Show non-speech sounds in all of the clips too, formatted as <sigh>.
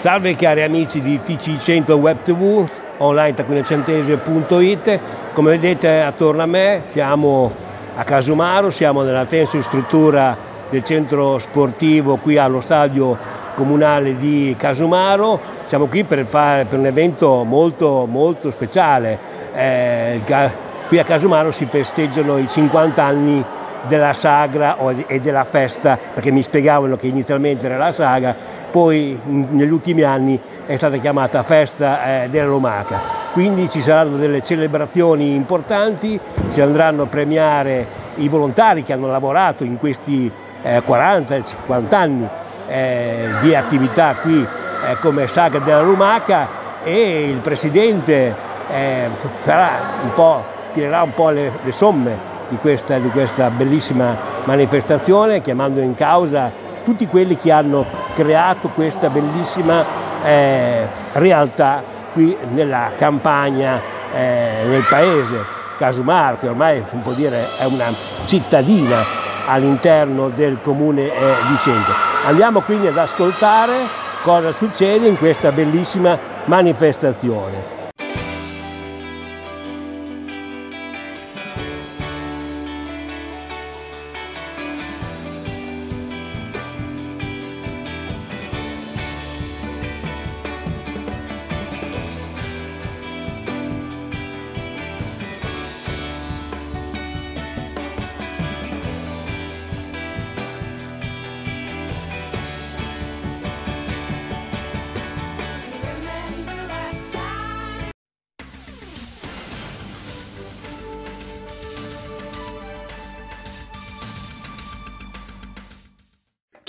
Salve cari amici di TC100 Web TV, online tacquinocentesimo.it. Come vedete attorno a me siamo a Casumaro, siamo nella tensa struttura del centro sportivo qui allo stadio comunale di Casumaro. Siamo qui per, fare, per un evento molto, molto speciale. Eh, qui a Casumaro si festeggiano i 50 anni della sagra e della festa, perché mi spiegavano che inizialmente era la saga, poi in, negli ultimi anni è stata chiamata festa eh, della lumaca. Quindi ci saranno delle celebrazioni importanti, si andranno a premiare i volontari che hanno lavorato in questi eh, 40-50 anni eh, di attività qui eh, come saga della lumaca e il presidente eh, un tirerà un po' le, le somme di questa, di questa bellissima manifestazione, chiamando in causa tutti quelli che hanno creato questa bellissima eh, realtà qui nella campagna, eh, nel paese. Casumar, che ormai si può dire è una cittadina all'interno del comune eh, di Cento. Andiamo quindi ad ascoltare cosa succede in questa bellissima manifestazione.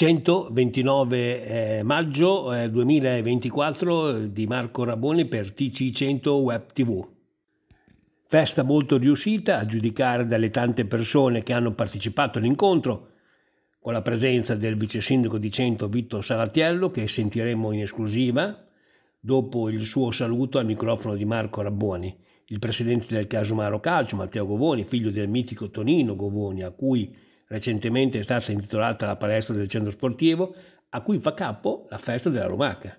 129 eh, maggio eh, 2024 di Marco Raboni per TC100 Web TV. Festa molto riuscita a giudicare dalle tante persone che hanno partecipato all'incontro, con la presenza del vice sindaco di Cento Vittor Salatiello che sentiremo in esclusiva dopo il suo saluto al microfono di Marco Rabboni, il presidente del Casumaro Calcio Matteo Govoni, figlio del mitico Tonino Govoni a cui Recentemente è stata intitolata la palestra del centro sportivo, a cui fa capo la festa della Romaca.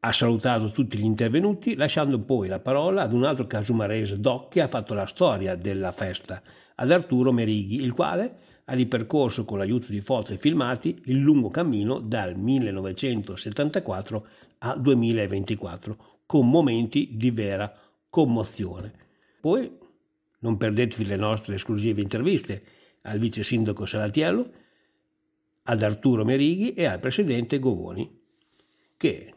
Ha salutato tutti gli intervenuti, lasciando poi la parola ad un altro casumarese doc che ha fatto la storia della festa, ad Arturo Merighi, il quale ha ripercorso con l'aiuto di foto e filmati il lungo cammino dal 1974 al 2024, con momenti di vera commozione. Poi non perdetevi le nostre esclusive interviste al vice sindaco Salatiello, ad Arturo Merighi e al presidente Govoni, che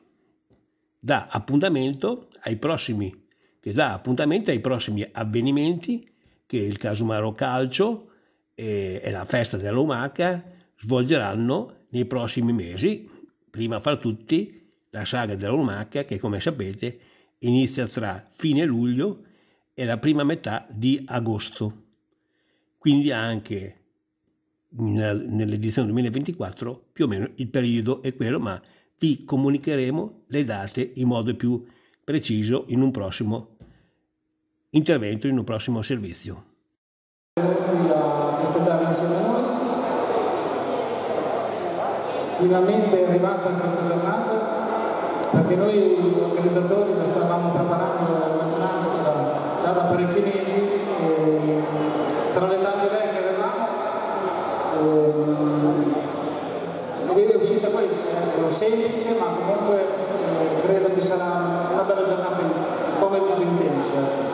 dà appuntamento ai prossimi, appuntamento ai prossimi avvenimenti che il Casumaro Calcio e, e la festa della Lumaca svolgeranno nei prossimi mesi, prima fra tutti la saga della Lumaca che come sapete inizia tra fine luglio e la prima metà di agosto quindi anche nell'edizione 2024 più o meno il periodo è quello, ma vi comunicheremo le date in modo più preciso in un prossimo intervento, in un prossimo servizio. Finalmente è arrivata questa giornata perché noi organizzatori la stavamo preparando, immaginandocela già da parecchi mesi. E tra le tante idee che avevamo eh, è semplice ma comunque eh, credo che sarà una bella giornata un po' meno intensa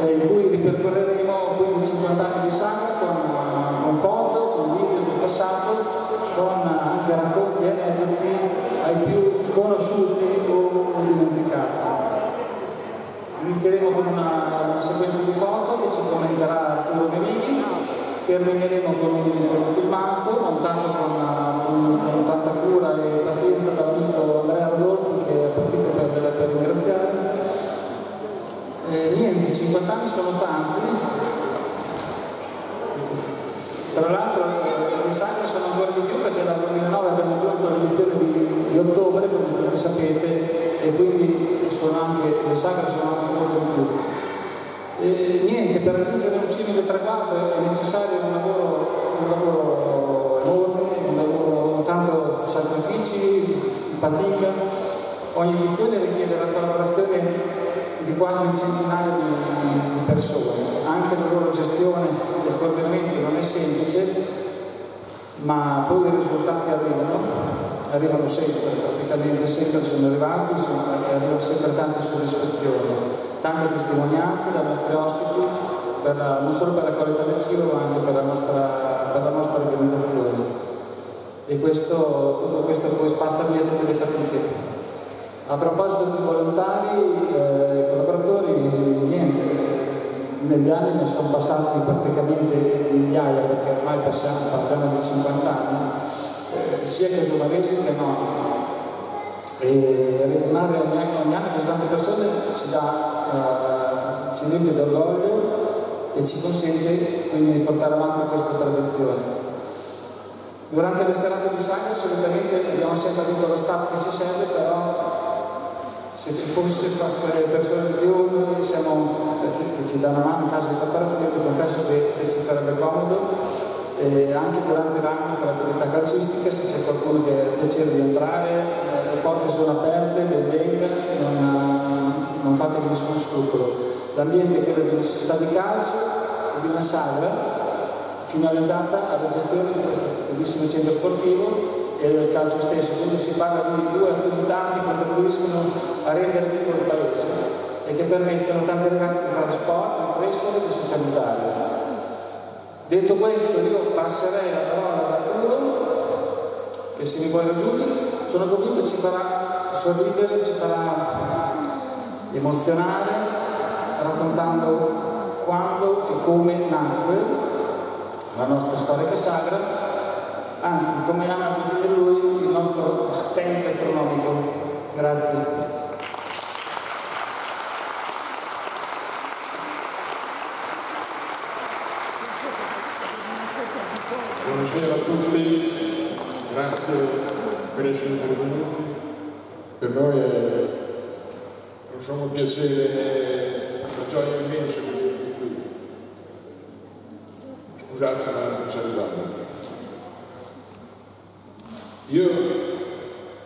eh, in cui ripercorreremo quindi 50 anni di saga con, con foto, con video del passato, con anche racconti e aneddoti ai più sconosciuti o dimenticati. Inizieremo con una, una sequenza di foto che ci commenterà Arturo Merini, termineremo con un, con filmato montato con, con, tanta cura e pazienza dall'amico Andrea Rodolfi che approfitto per, per ringraziare. E niente, 50 anni sono tanti. Tra l'altro le sacre sono ancora di più perché dal 2009 abbiamo aggiunto l'edizione di, di ottobre, come tutti sapete, e quindi sono anche, le sacre sono anche molto di più. E niente, per raggiungere un simile traguardo è necessario un lavoro, un lavoro enorme, un lavoro tanto sacrifici, fatica. Ogni edizione richiede la collaborazione di quasi un centinaio di, di persone, anche la loro gestione e il coordinamento non è semplice, ma poi i risultati arrivano, arrivano sempre, praticamente sempre sono arrivati, sono, arrivano sempre tante soddisfazioni, tante testimonianze dai nostri ospiti, la, non solo per la qualità del cibo ma anche per la nostra, per la nostra organizzazione. E questo, tutto questo poi spazza via tutte le fatiche. A proposito di volontari e eh, collaboratori, niente, negli anni ne sono passati praticamente migliaia, perché ormai passiamo, parliamo di 50 anni, eh, sia casualesi che no. E ritornare ogni anno, ogni anno con tante persone ci dà, eh, ci riempie d'orgoglio e ci consente quindi di portare avanti questa tradizione. Durante le serate di sangue solitamente abbiamo sempre avuto lo staff che ci serve, però se ci fosse qualche persona di più, noi siamo, che, che ci dà una mano in caso di preparazione, confesso che, che ci farebbe comodo. E anche durante l'anno per l'attività calcistica, se c'è qualcuno che ha piacere di entrare, le porte sono aperte, ben venga, non, non fatevi nessun scrupolo. L'ambiente è quello di una società di calcio e di una sala finalizzata alla gestione di questo bellissimo centro sportivo e del calcio stesso, quindi si parla di due attività che contribuiscono a rendere vivo il paese e che permettono a tanti ragazzi di fare sport, di crescere e di socializzare. Detto questo io passerei la parola ad Arturo, che se mi vuole raggiungere, sono convinto ci farà sorridere, ci farà emozionare, raccontando quando e come nacque la nostra storia sagra anzi come ama definire lui il nostro stand astronomico. Grazie. Buonasera a tutti, grazie per essere intervenuti. Per noi è non solo un piacere, una gioia immensa venire qui. Scusate ma non arrivavo. Io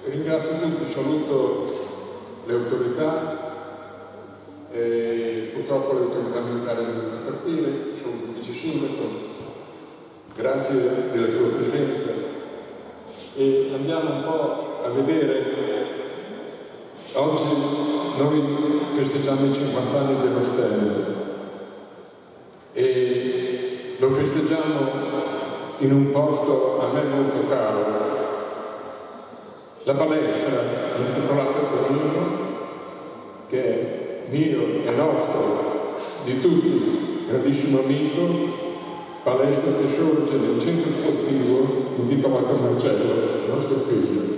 ringrazio tutti, saluto le autorità, e purtroppo le autorità militari hanno dovuto partire, sono il vice sindaco, grazie della sua presenza e andiamo un po' a vedere, oggi noi festeggiamo i 50 anni dello stand e lo festeggiamo in un posto a me molto caro, la palestra intitolata Torino, che è mio e nostro, di tutti, grandissimo amico, palestra che sorge nel centro sportivo intitolato Marcello, nostro figlio.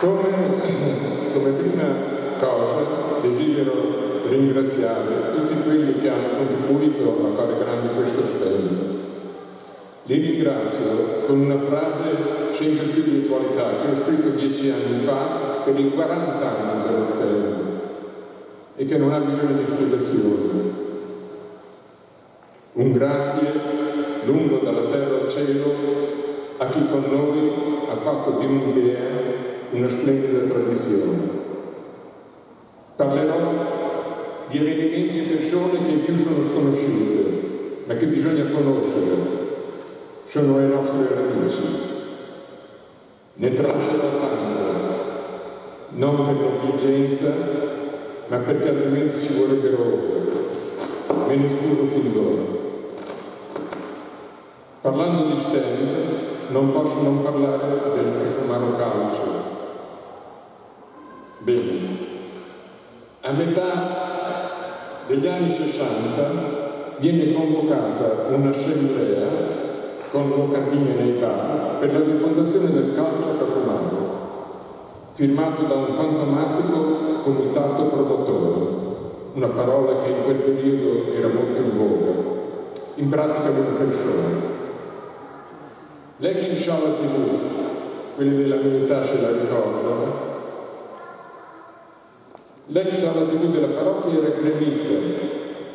Come, come prima cosa desidero ringraziare tutti quelli che hanno contribuito a fare grande questo stand. Li ringrazio con una frase sempre più di attualità che ho scritto dieci anni fa per i 40 anni dello stand e che non ha bisogno di spiegazioni. Un grazie lungo dalla terra al cielo a chi con noi ha fatto di un'idea una splendida tradizione. Parlerò di avvenimenti e persone che più sono sconosciute, ma che bisogna conoscere. Sono le nostre radici. Ne trascerò tante, non per negligenza, ma perché altrimenti ci vorrebbero ore. Me ne scuso fin d'ora. Parlando di stand, non posso non parlare del Casomaro Calcio. Bene, a metà degli anni 60 viene convocata un'assemblea con locandine nei bar per la rifondazione del calcio a firmato da un fantomatico comitato promotore, una parola che in quel periodo era molto in voga, in pratica una persona. L'ex sala TV, quelli della milità se la ricordano, L'ex sala TV della parrocchia era gremita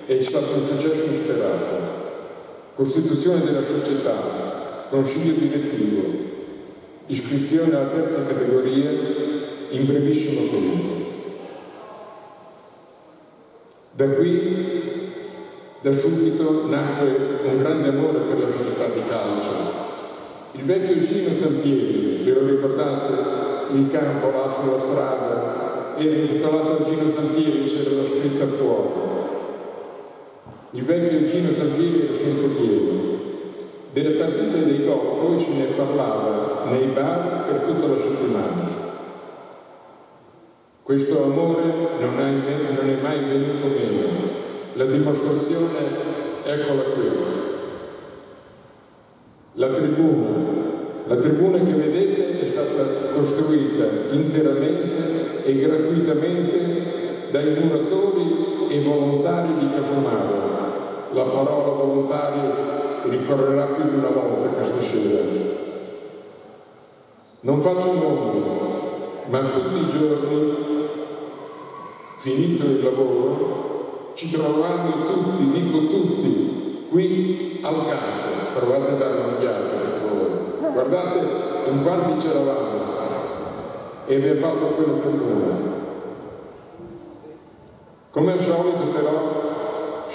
e è stato un successo insperato. Costituzione della società, consiglio direttivo, iscrizione alla terza categoria in brevissimo tempo. Da qui, da subito, nacque un grande amore per la società di calcio. Il vecchio Gino Zampieri, ve lo ricordate? Il campo là sulla strada, era intitolato Gino Zampieri, c'era la scritta fuori. Il vecchio Gino Zampieri era sempre pieno. Delle partite dei gol poi se ne parlava nei bar per tutta la settimana. Questo amore non è, non è mai venuto meno. La dimostrazione, eccola qui. La tribuna, la tribuna che vedete è stata costruita interamente e gratuitamente dai muratori e volontari di Casamaro. La parola volontario ricorrerà più di una volta questa sera. Non faccio nomi, ma tutti i giorni, finito il lavoro, ci trovavamo tutti, dico tutti, qui al campo. Provate a dare un'occhiata per favore. Guardate in quanti c'eravamo e abbiamo fatto quello che volevamo. Come al solito però,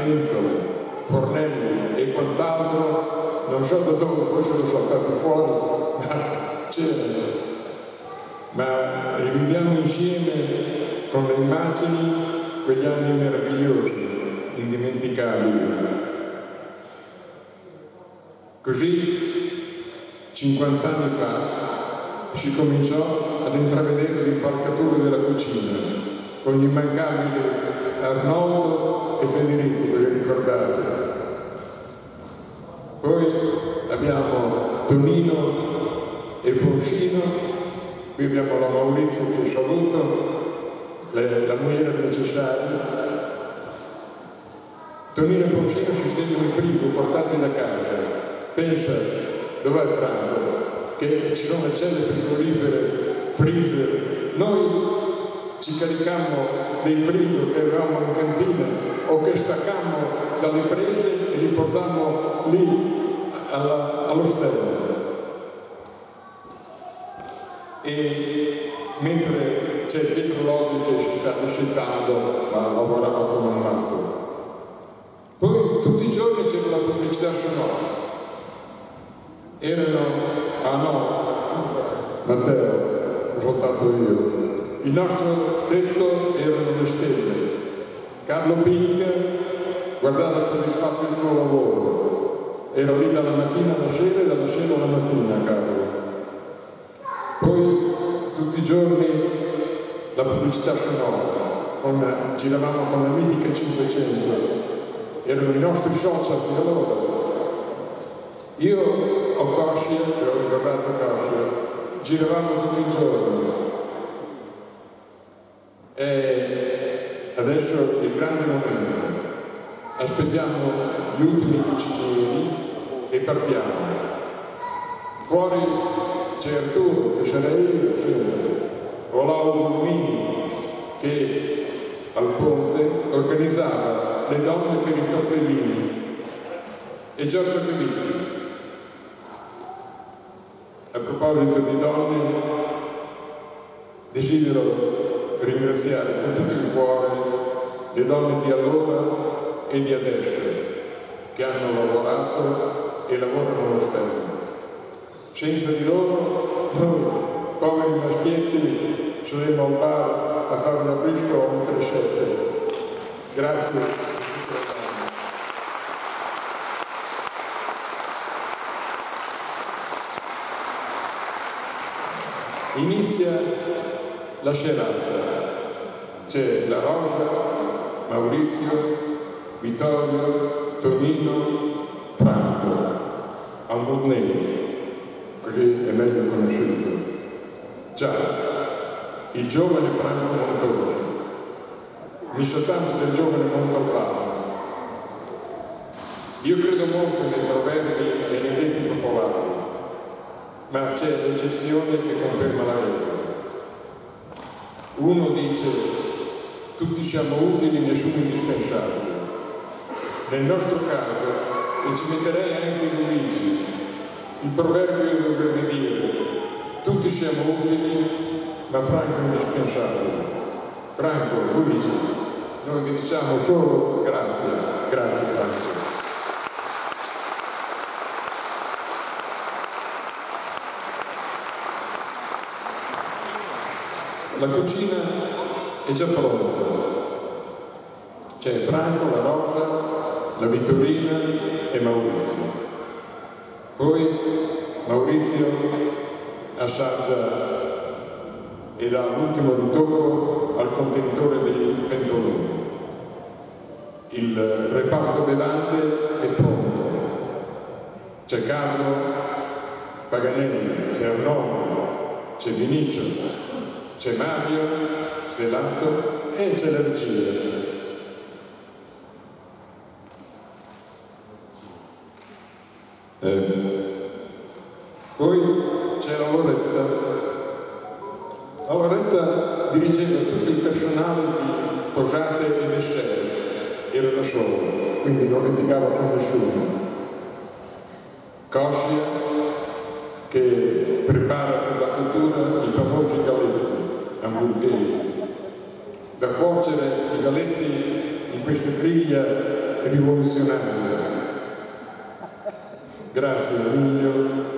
pentole, fornelli e quant'altro, non so da dove fossero saltati fuori, ma c'erano. Ma riviviamo insieme con le immagini quegli anni meravigliosi indimenticabili. Così, 50 anni fa, si cominciò ad intravedere l'impalcatura della cucina, con gli immancabili Arnoldo e Federico, ve li ricordate? Poi abbiamo Tonino e Fonsino, qui abbiamo la Maurizio che saluto, le, la necessaria, Tonino e Fonsino si stendono in frigo portati da casa. Pensa, dov'è Franco? Che ci sono le celle frigorifere, freezer. Noi ci caricammo dei frigo che avevamo in cantina o che staccammo dalle prese e li portammo lì alla, allo stello. E mentre c'è Pietro Lodi che si sta discettando, ma lavorava come un matto, poi tutti i giorni c'era la pubblicità sonora. Erano, ah no, scusa, Matteo, ho saltato io. Il nostro tetto erano le stelle. Carlo Pinca guardava soddisfatto il suo lavoro. Era lì dalla mattina alla sera e dalla sera alla mattina, Carlo. giorni la pubblicità sonora, con, giravamo con la mitica 500, erano i nostri social di allora. Io ho Coscia, ho ricordato Coscia, giravamo tutti i giorni. E adesso il grande momento. Aspettiamo gli ultimi cucinieri e partiamo. Fuori c'è Arturo, che sarei io, sempre, o Lauro Mini, che al ponte organizzava le donne per i tocchellini, e Giorgio Cavitti. A proposito di donne, desidero ringraziare con tutto il cuore le donne di allora e di adesso che hanno lavorato e lavorano lo stesso. Senza di loro, poveri maschietti, saremmo al bar a fare una brisca o un trescette. Grazie. Inizia la serata. C'è la Rosa, Maurizio, Vittorio, Tonino, Franco, Amurnese così è meglio conosciuto. Già, il giovane Franco Montosi, mi so tanto del giovane Montalbano. Io credo molto nei proverbi e nei detti popolari, ma c'è l'eccezione che conferma la regola. Uno dice, tutti siamo utili, nessuno indispensabile. Nel nostro caso, e ci metterei anche Luigi, il proverbio dovrebbe dire tutti siamo utili, ma Franco è indispensabile. Franco, Luigi, noi vi diciamo solo grazie, grazie Franco. La cucina è già pronta. C'è Franco, la Rosa, la Vittorina e Maurizio. Poi Maurizio assaggia e dà l'ultimo ritocco al contenitore dei pentoloni. Il reparto bevande è pronto. C'è Carlo Paganelli, c'è Arnoldo, c'è Vinicio, c'è Mario Stelato e c'è la regia. Rivoluzionaria Grazie Emilio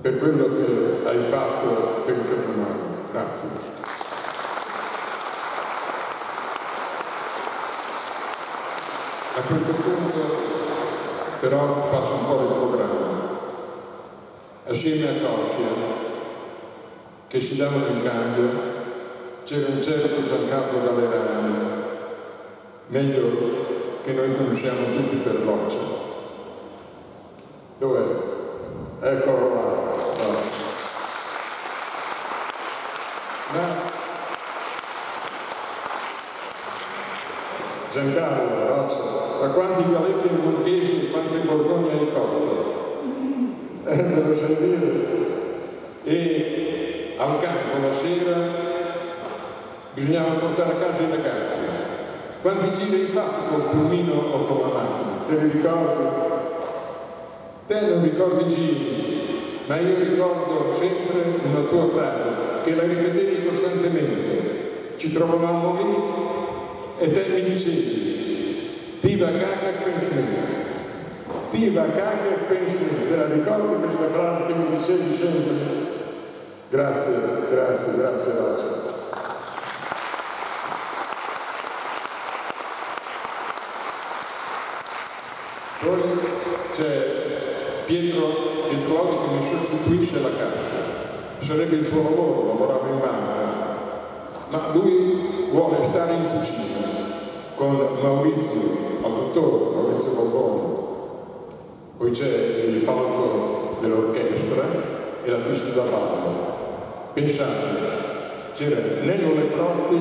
per quello che hai fatto per il Casamaro. Grazie. A questo punto però faccio un po' il programma. Assieme a Coscia, che si davano in cambio, c'era un certo Giancarlo Galerani, meglio che noi conosciamo tutti per Loccia. Dov'è? Eccolo là. Ma... Giancarlo, Roccia, ma quanti galetti borghesi e quante borgogne hai cotto? <laughs> Eh, me lo sai dire. E al campo la sera bisognava portare a casa i ragazzi. Quanti giri hai fatto col pulmino o con la macchina? Te li ricordi? Te non ricordi Gini, ma io ricordo sempre una tua frase che la ripetevi costantemente. Ci trovavamo lì e te mi dicevi, ti va caca pensare. Ti va caca pensare. Te la ricordi questa frase che mi dicevi sempre? Grazie, grazie, grazie Roccia. Poi c'è Pietro Pietroli che mi sostituisce alla cassa. sarebbe il suo lavoro, lavorava in banca, ma lui vuole stare in cucina con Maurizio, il dottore Maurizio Borbone. Poi c'è il palco dell'orchestra e la pista da ballo. Pensate, c'era Nello Leprotti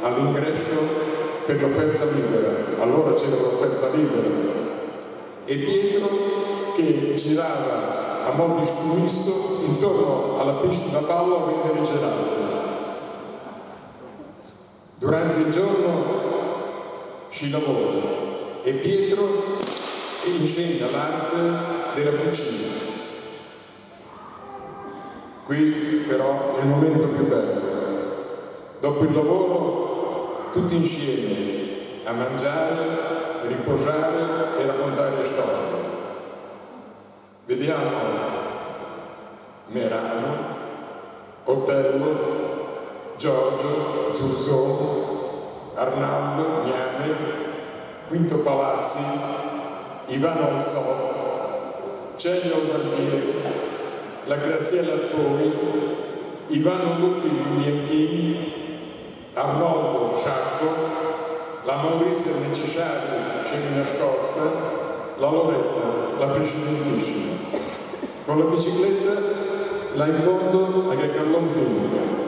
all'ingresso per l'offerta libera, allora c'era l'offerta libera, e Pietro che girava a mo' di scumisso intorno alla pista da ballo a vendere gelati. Durante il giorno si lavora e Pietro insegna l'arte della cucina. Qui però è il momento più bello. Dopo il lavoro, tutti insieme a mangiare, riposare e raccontare storie. Vediamo Merano, Otello, Giorgio, Surzone, Arnaldo, Gname, Quinto Palassi, Ivano Alsò, Celio Barbieri, la Graziella Foi, Ivano Lupi Bianchini, Arnoldo Sciacco, la Maurizia Necessaria scemi nascosta, la Loretta, la presidentissima. Con la bicicletta là in fondo è Carlon Pinto.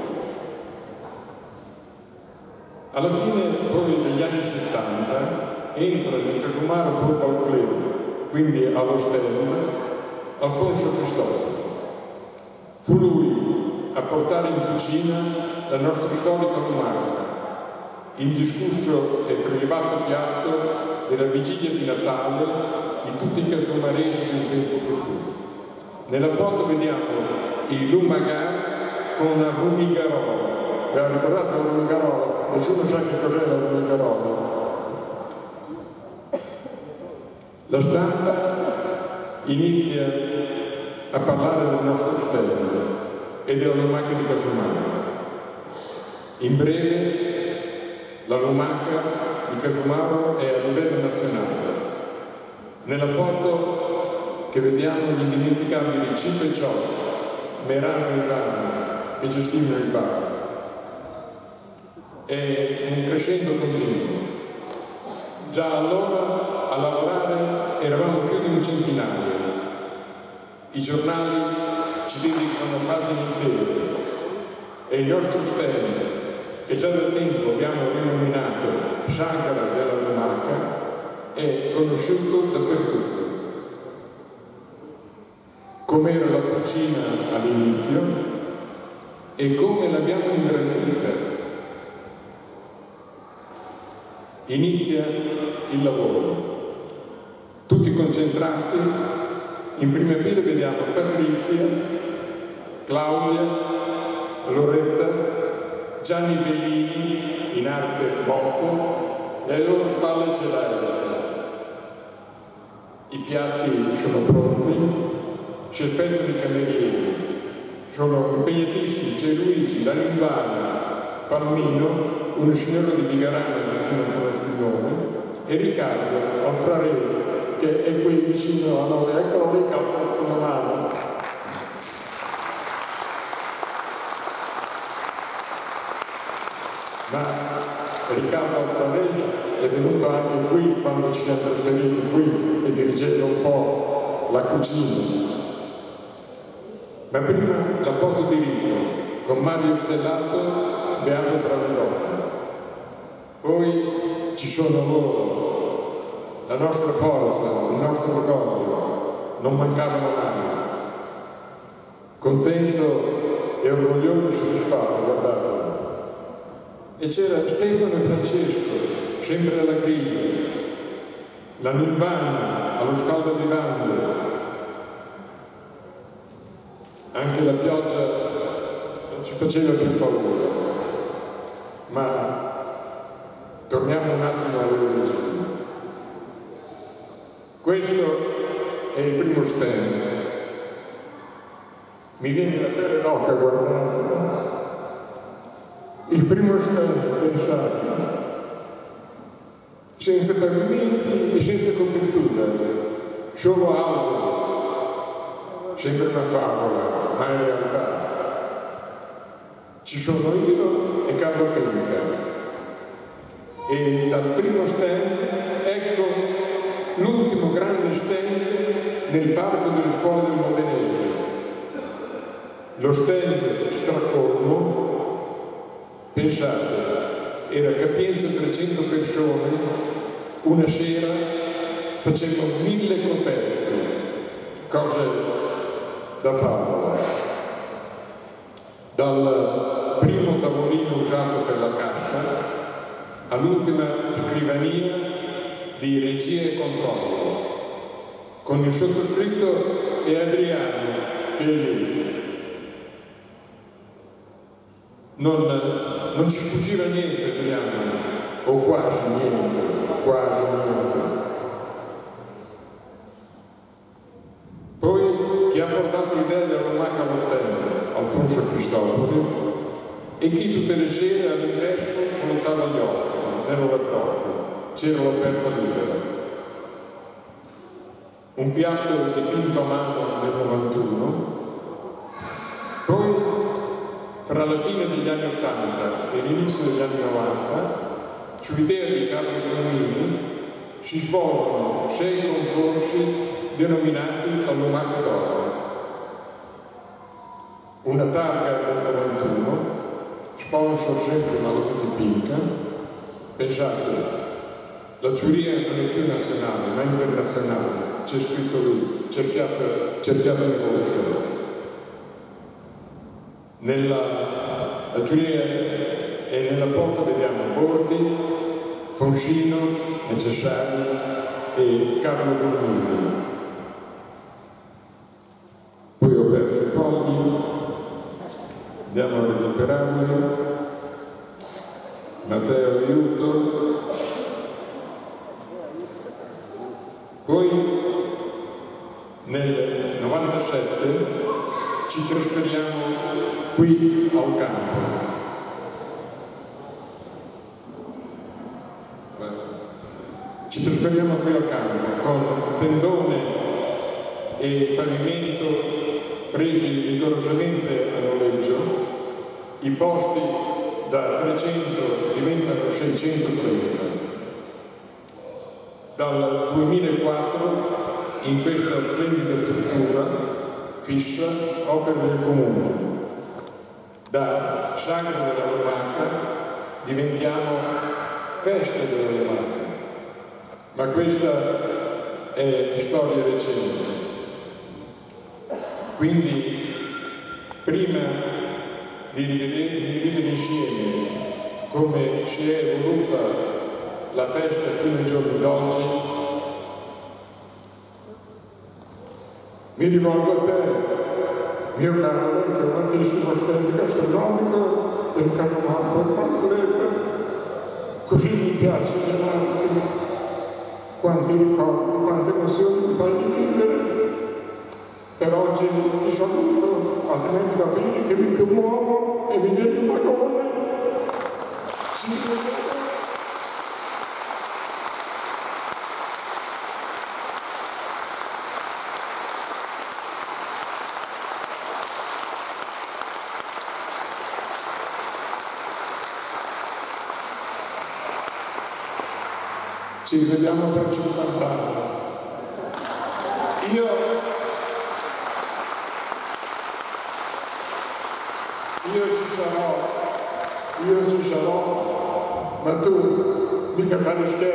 Alla fine poi degli anni 70 entra nel Casumaro Football Club, quindi allo Stella, Alfonso Cristoforo. Fu lui a portare in cucina la nostra storica lumaca, indiscusso e prelevato piatto della vigilia di Natale di tutti i casumaresi di un tempo che fu. Nella foto vediamo il lumagar con la rumigarola. Vi ricordate la rumigarola? Nessuno sa che cos'è la rumigarola. La stampa inizia a parlare del nostro stello e della lumaca di Casumano. In breve, la lumaca di Casumaro è a livello nazionale. Nella foto che vediamo gli indimenticabili Cipe e Ciò, Merano e Ivano, che gestivano il bar. È un crescendo continuo. Già allora a lavorare eravamo più di un centinaio. I giornali ci dedicano pagine intere e nostro stand che già da tempo abbiamo rinominato Sagra della Lumaca, è conosciuto dappertutto. Com'era la cucina all'inizio e come l'abbiamo ingrandita. Inizia il lavoro. Tutti concentrati, in prima fila vediamo Patrizia, Claudia, Loretta, Gianni Bellini in arte Bocco e alle loro spalle c'è l'Erika. I piatti sono pronti, si aspettano i camerieri, sono impegnatissimi, c'è Luigi, la Palmino, uno signore di Vigarano non conosco il nome, e Riccardo, Alfrarese, che è qui vicino a noi, eccolo lì che ha alzato una mano. Ma Riccardo Alfradesi è venuto anche qui quando ci siamo trasferiti qui e dirigeva un po' la cucina. Ma prima la foto di rito con Mario Stellato, beato tra le donne. Poi ci sono loro, la nostra forza, il nostro orgoglio, non mancavano mai. Contento e orgoglioso e soddisfatto, guardate e c'era Stefano e Francesco, sempre alla griglia, la Nilvana allo scaldo di bande, anche la pioggia non ci faceva più paura, ma torniamo un attimo all'origine. Questo è il primo stand. Mi viene la pelle d'occa guardando il primo stand pensato senza pavimenti e senza copertura, solo alberi. Sembra una favola, ma in realtà sono io e Carlo Penca. E dal primo stand ecco l'ultimo grande stand nel parco delle scuole del Modenese. Lo stand pensate, era capienza 300 persone, una sera facevano mille coperte, cose da fare dal primo tavolino usato per la cassa all'ultima scrivania di regia e controllo, con il sottoscritto e Adriano che è lì. Non quasi niente, quasi niente. Poi chi ha portato l'idea della lumaca allo stand? Alfonso Cristofori e chi tutte le sere all'ingresso salutava gli ospiti, nello raccolto, c'era l'offerta libera. Un piatto dipinto a mano nel 91, poi fra la fine degli anni 80 e l'inizio degli anni 90, su idea di Carlo Gramini, si svolgono sei concorsi denominati la Lumaca d'Oro. Una targa del 91, sponsor sempre Malaguti Pinca, pensate, la giuria non è più nazionale ma internazionale, c'è scritto lì, cerchiate, cerchiate il rosso. Nella la giuria nella foto vediamo Bordi, Fonsino, Necessari e Carlo Gurnini. Poi ho perso i fogli, andiamo a recuperarli. Matteo aiuto. Poi nel 97 ci trasferiamo qui al campo. Ci trasferiamo qui al campo con tendone e pavimento presi rigorosamente a noleggio, i posti da 300 diventano 630. Dal 2004 in questa splendida struttura fissa opere del comune. Da Sacra della Lumaca diventiamo festa della Lumaca, ma questa è storia recente. Quindi prima di rivedere insieme come si è evoluta la festa fino ai giorni d'oggi, mi rivolgo a te, mio caro, che ho tantissimo stand gastronomico del caso Manfred così mi piace generarti quanti ricordi, quante emozioni mi fai vivere per oggi ti saluto, altrimenti la fine che mi commuovo e mi viene un vagone. Sì, Ci vediamo tra 50 anni. Io io ci sarò, io ci sarò, ma tu mica fare scherzi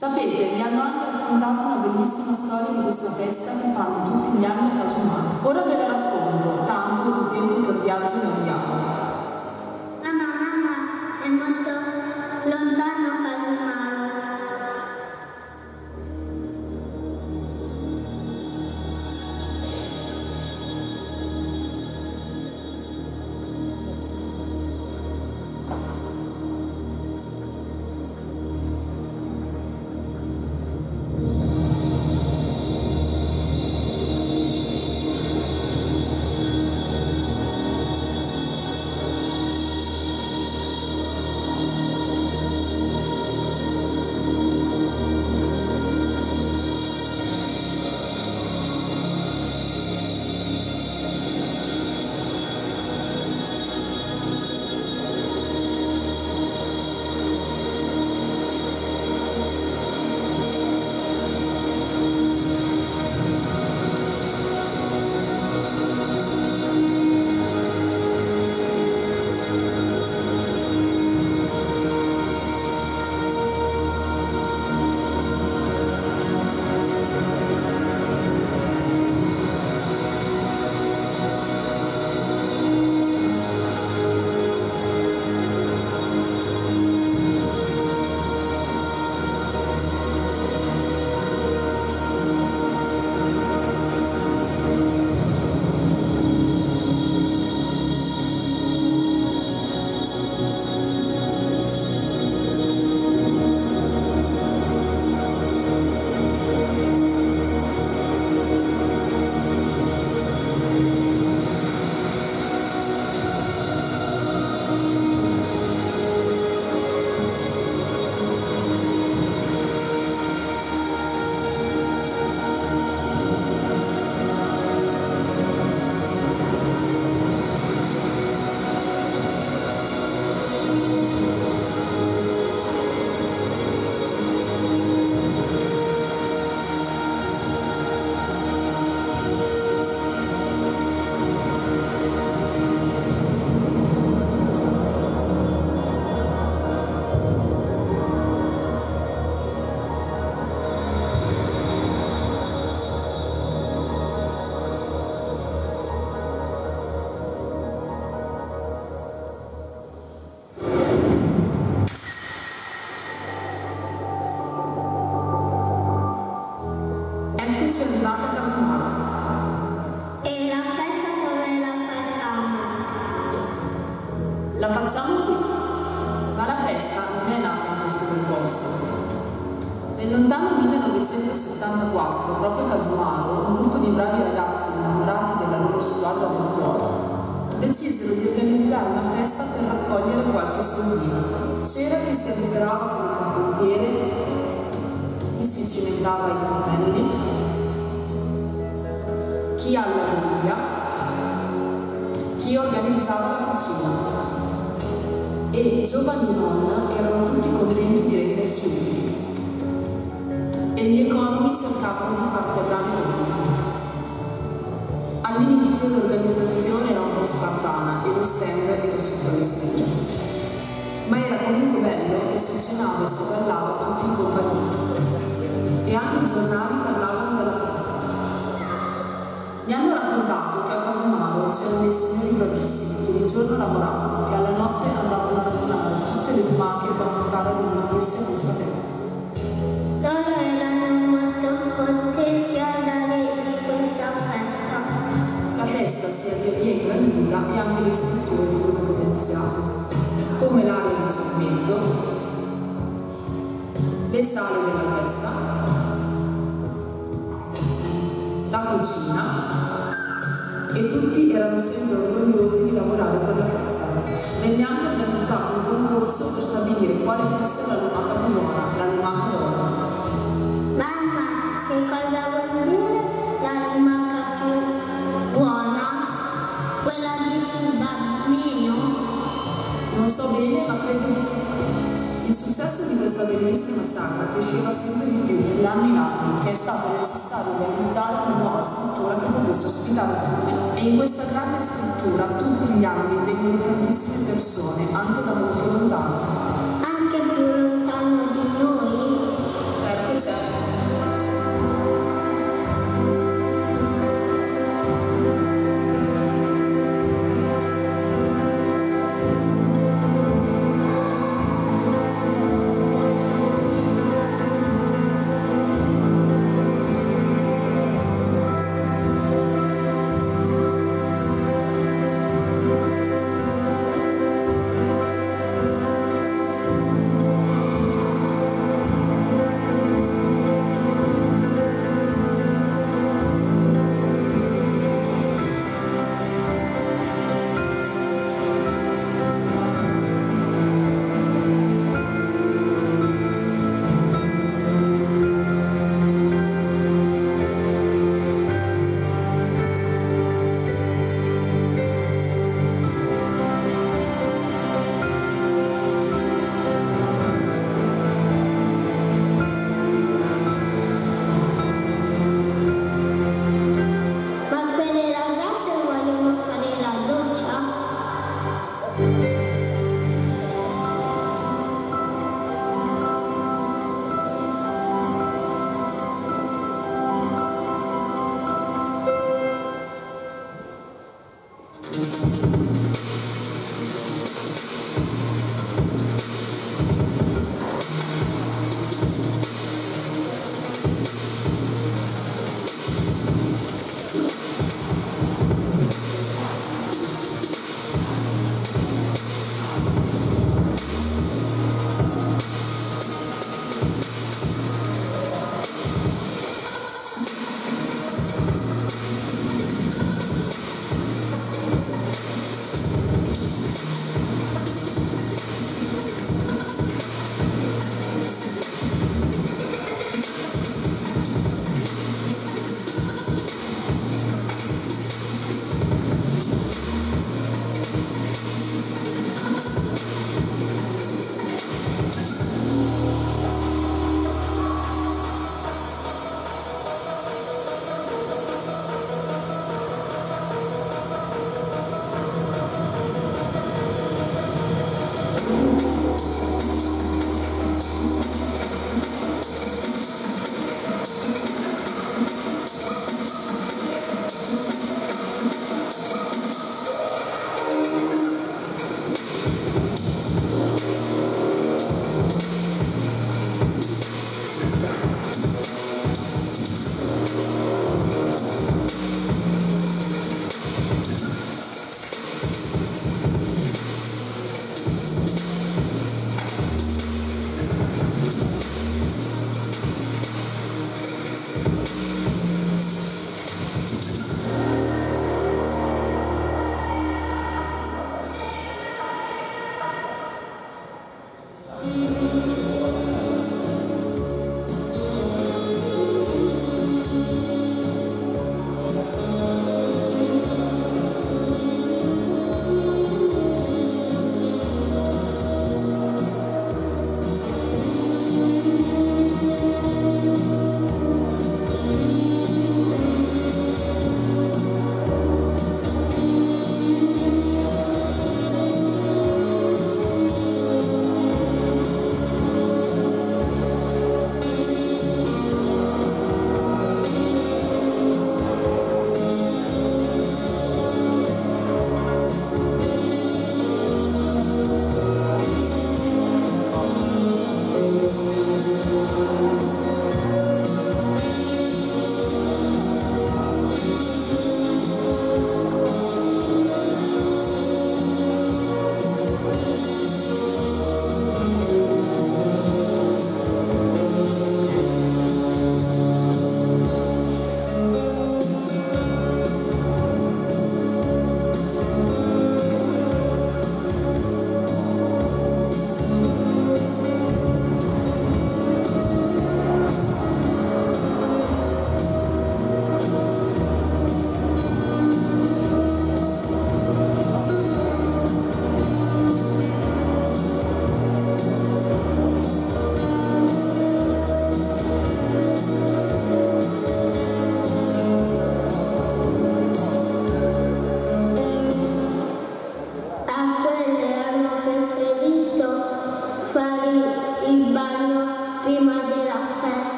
Sapete, mi hanno anche raccontato una bellissima storia di questa festa che fanno tutti gli anni a Casumano. Ora ve la racconto, tanto di tempo per viaggio non abbiamo.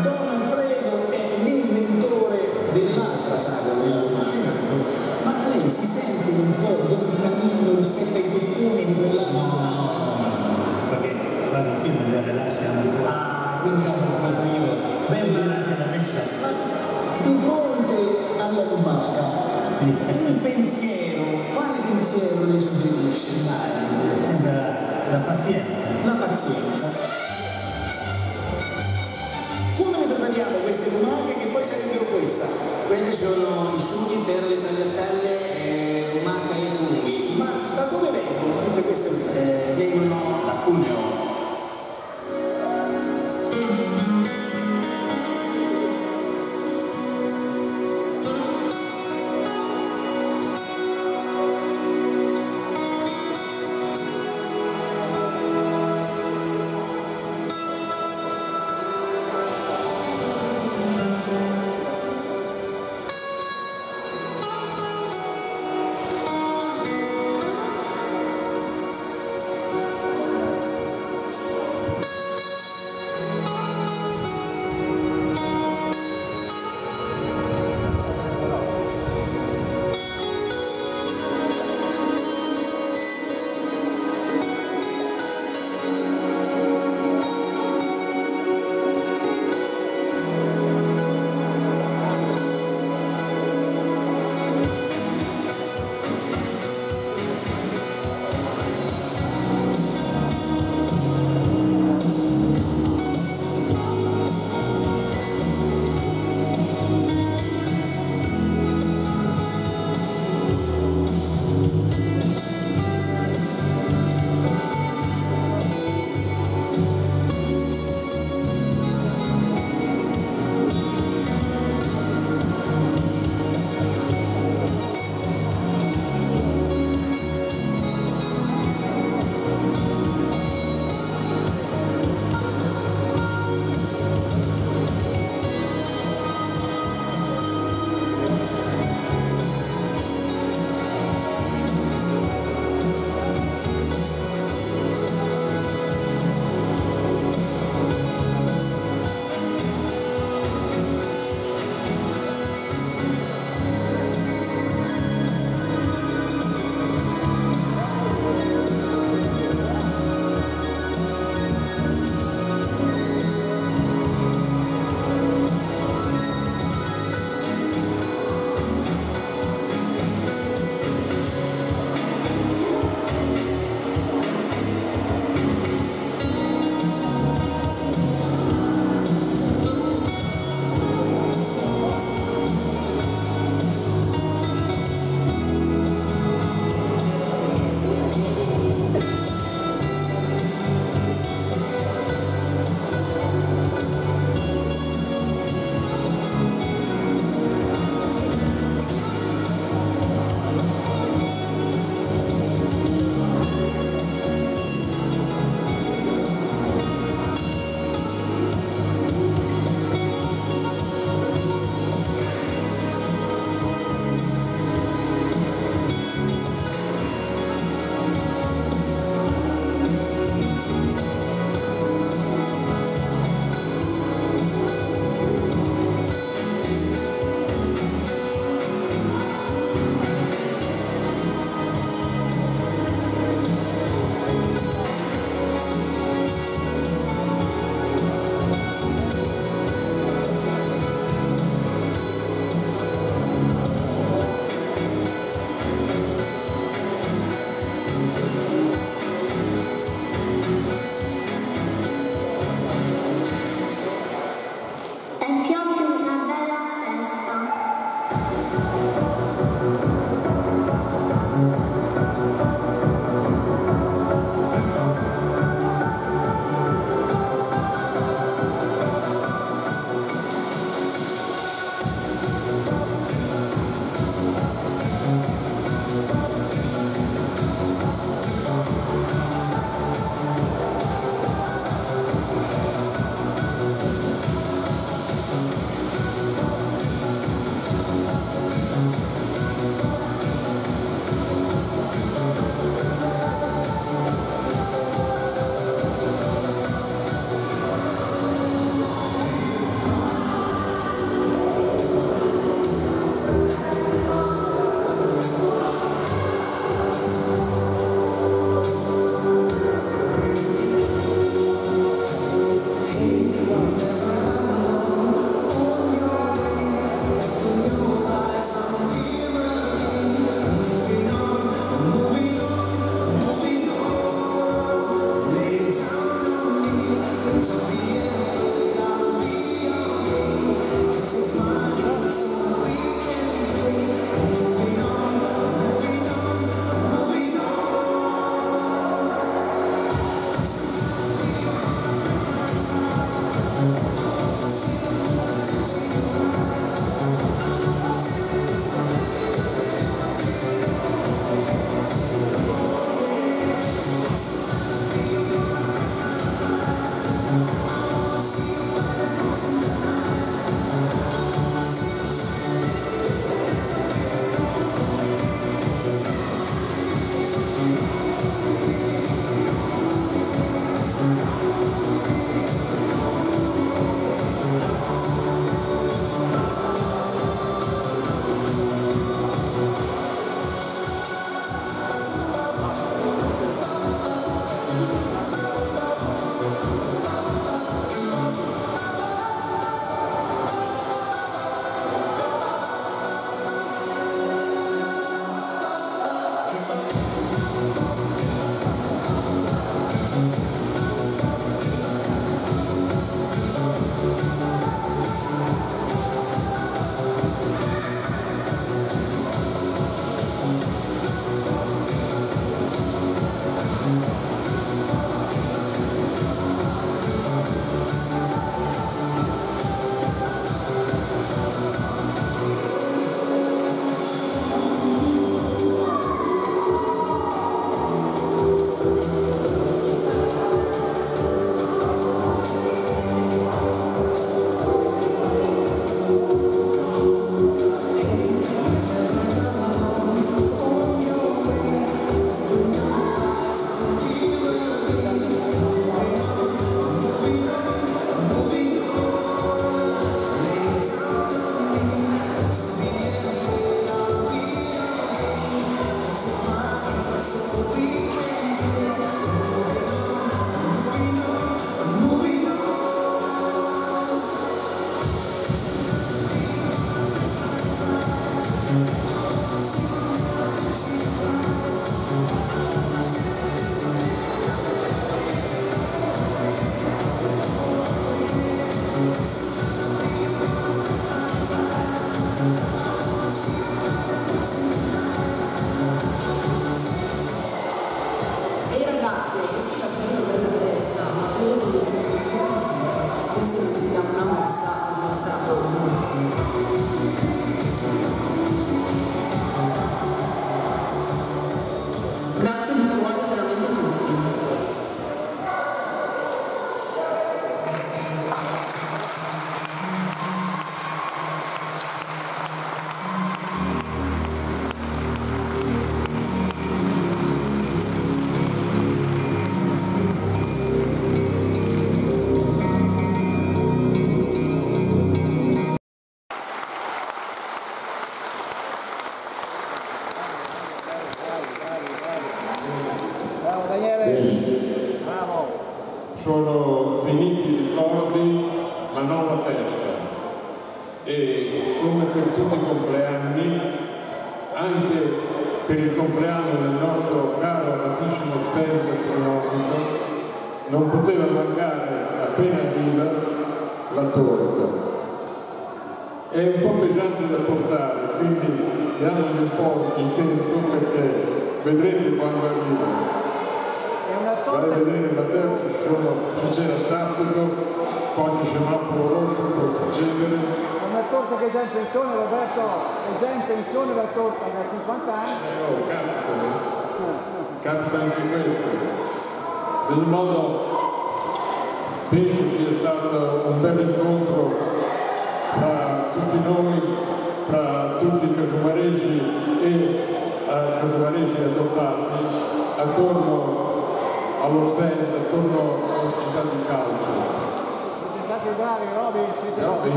Dona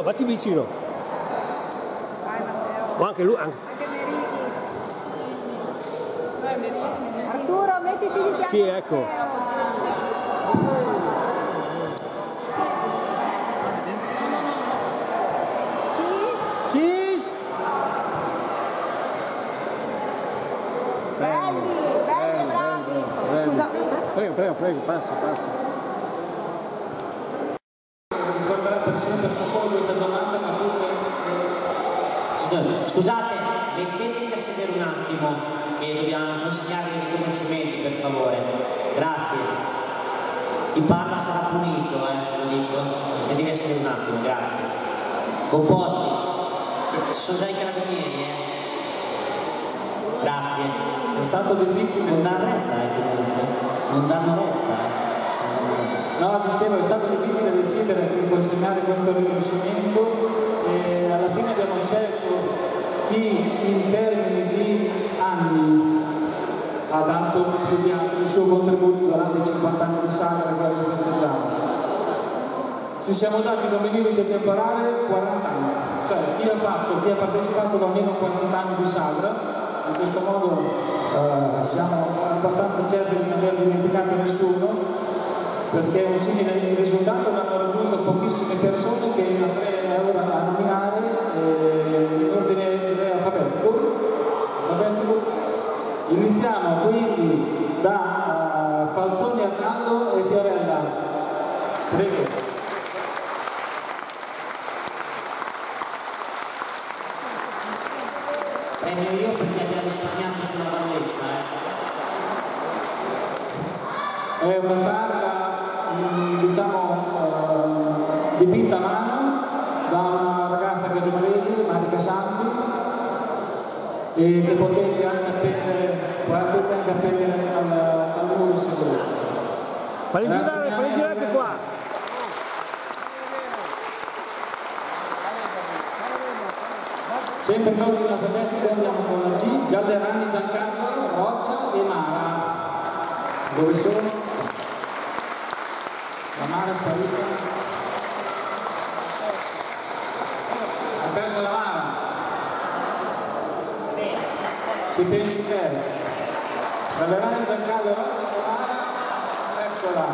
vicino, facci vicino. Vai Matteo. O anche lui. Anche, anche Meriti. Arturo, mettiti di fianco. Sì, ecco. Matteo. Belli, belli, bravi. Prego, prego, prego, passa, passa. difficile, non dà retta ecco, non danno retta. No, dicevo, è stato difficile decidere di consegnare questo riconoscimento e alla fine abbiamo scelto chi in termini di anni ha dato più di altri il suo contributo durante i 50 anni di sala che oggi festeggiamo. Ci siamo dati come limite temporale 40 anni, cioè chi ha fatto, chi ha partecipato da almeno 40 anni di sagra, in questo modo eh, siamo abbastanza certi di non aver dimenticato nessuno, perché un simile risultato l'hanno raggiunto pochissime persone che avrei anche appendere al, al muro se. Fai girare, fai girare qua. Sempre con la alfabetico andiamo con la G, Gallerani, Giancarlo, Roccia e Mara. Dove sono? La Mara è sparita. Mario Lorenzo eccola,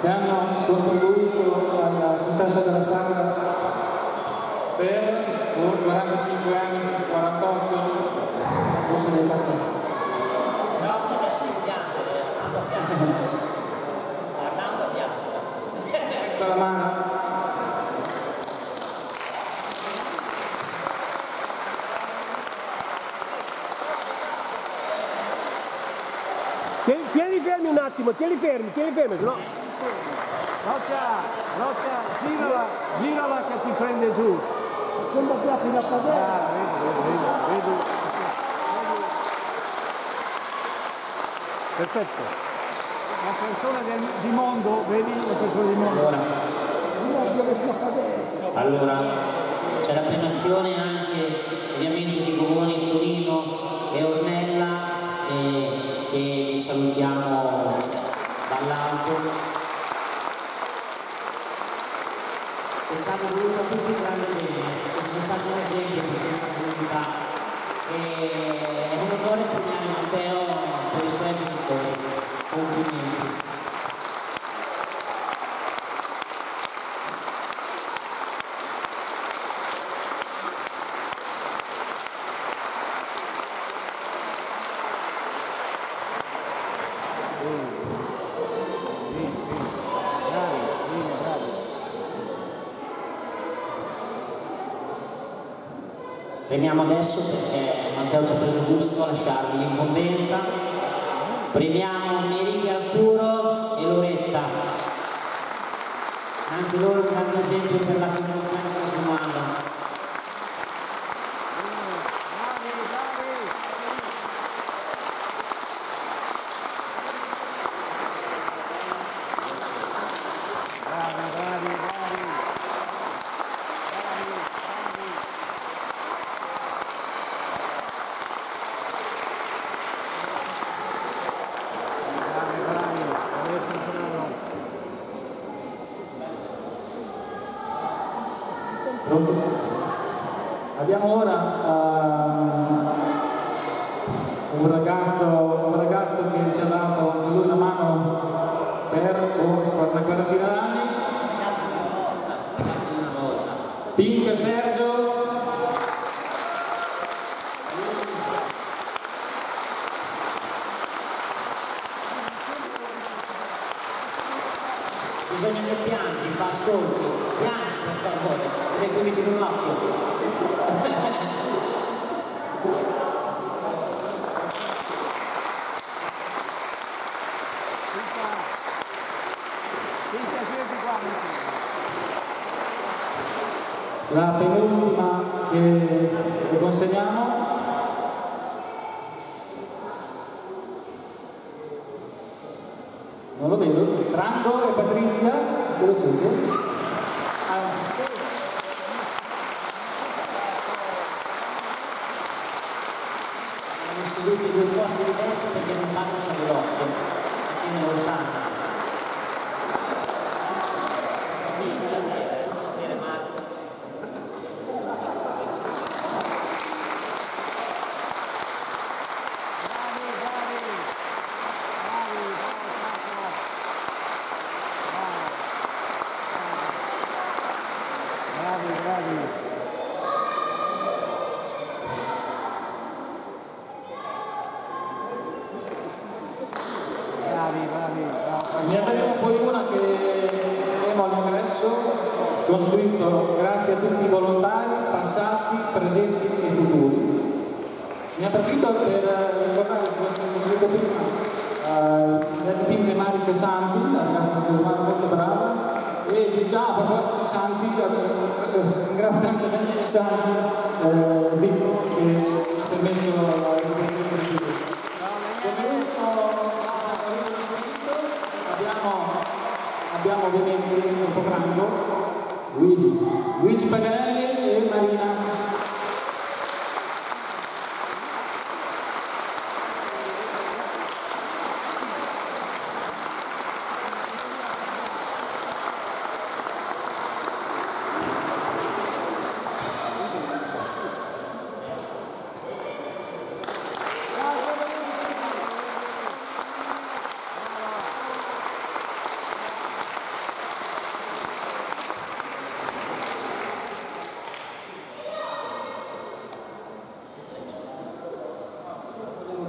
che hanno contribuito al successo della Sandra per 45 anni, 48, forse dei fatti. attimo, tieni fermi, tieni fermi, no. Roccia, Roccia, girala, girala che ti prende giù. Sembra che apri a padella. Ah, vedi, vedi, vedo. Perfetto. La persona del, di mondo, vedi la persona di mondo? Allora, allora c'è la premiazione anche ovviamente di Comuni Premiamo adesso perché Matteo ci ha preso gusto a lasciarvi l'incombenza. Premiamo Meriga Arturo e Loretta. Anche loro un grande esempio per la comunità. abbiamo ora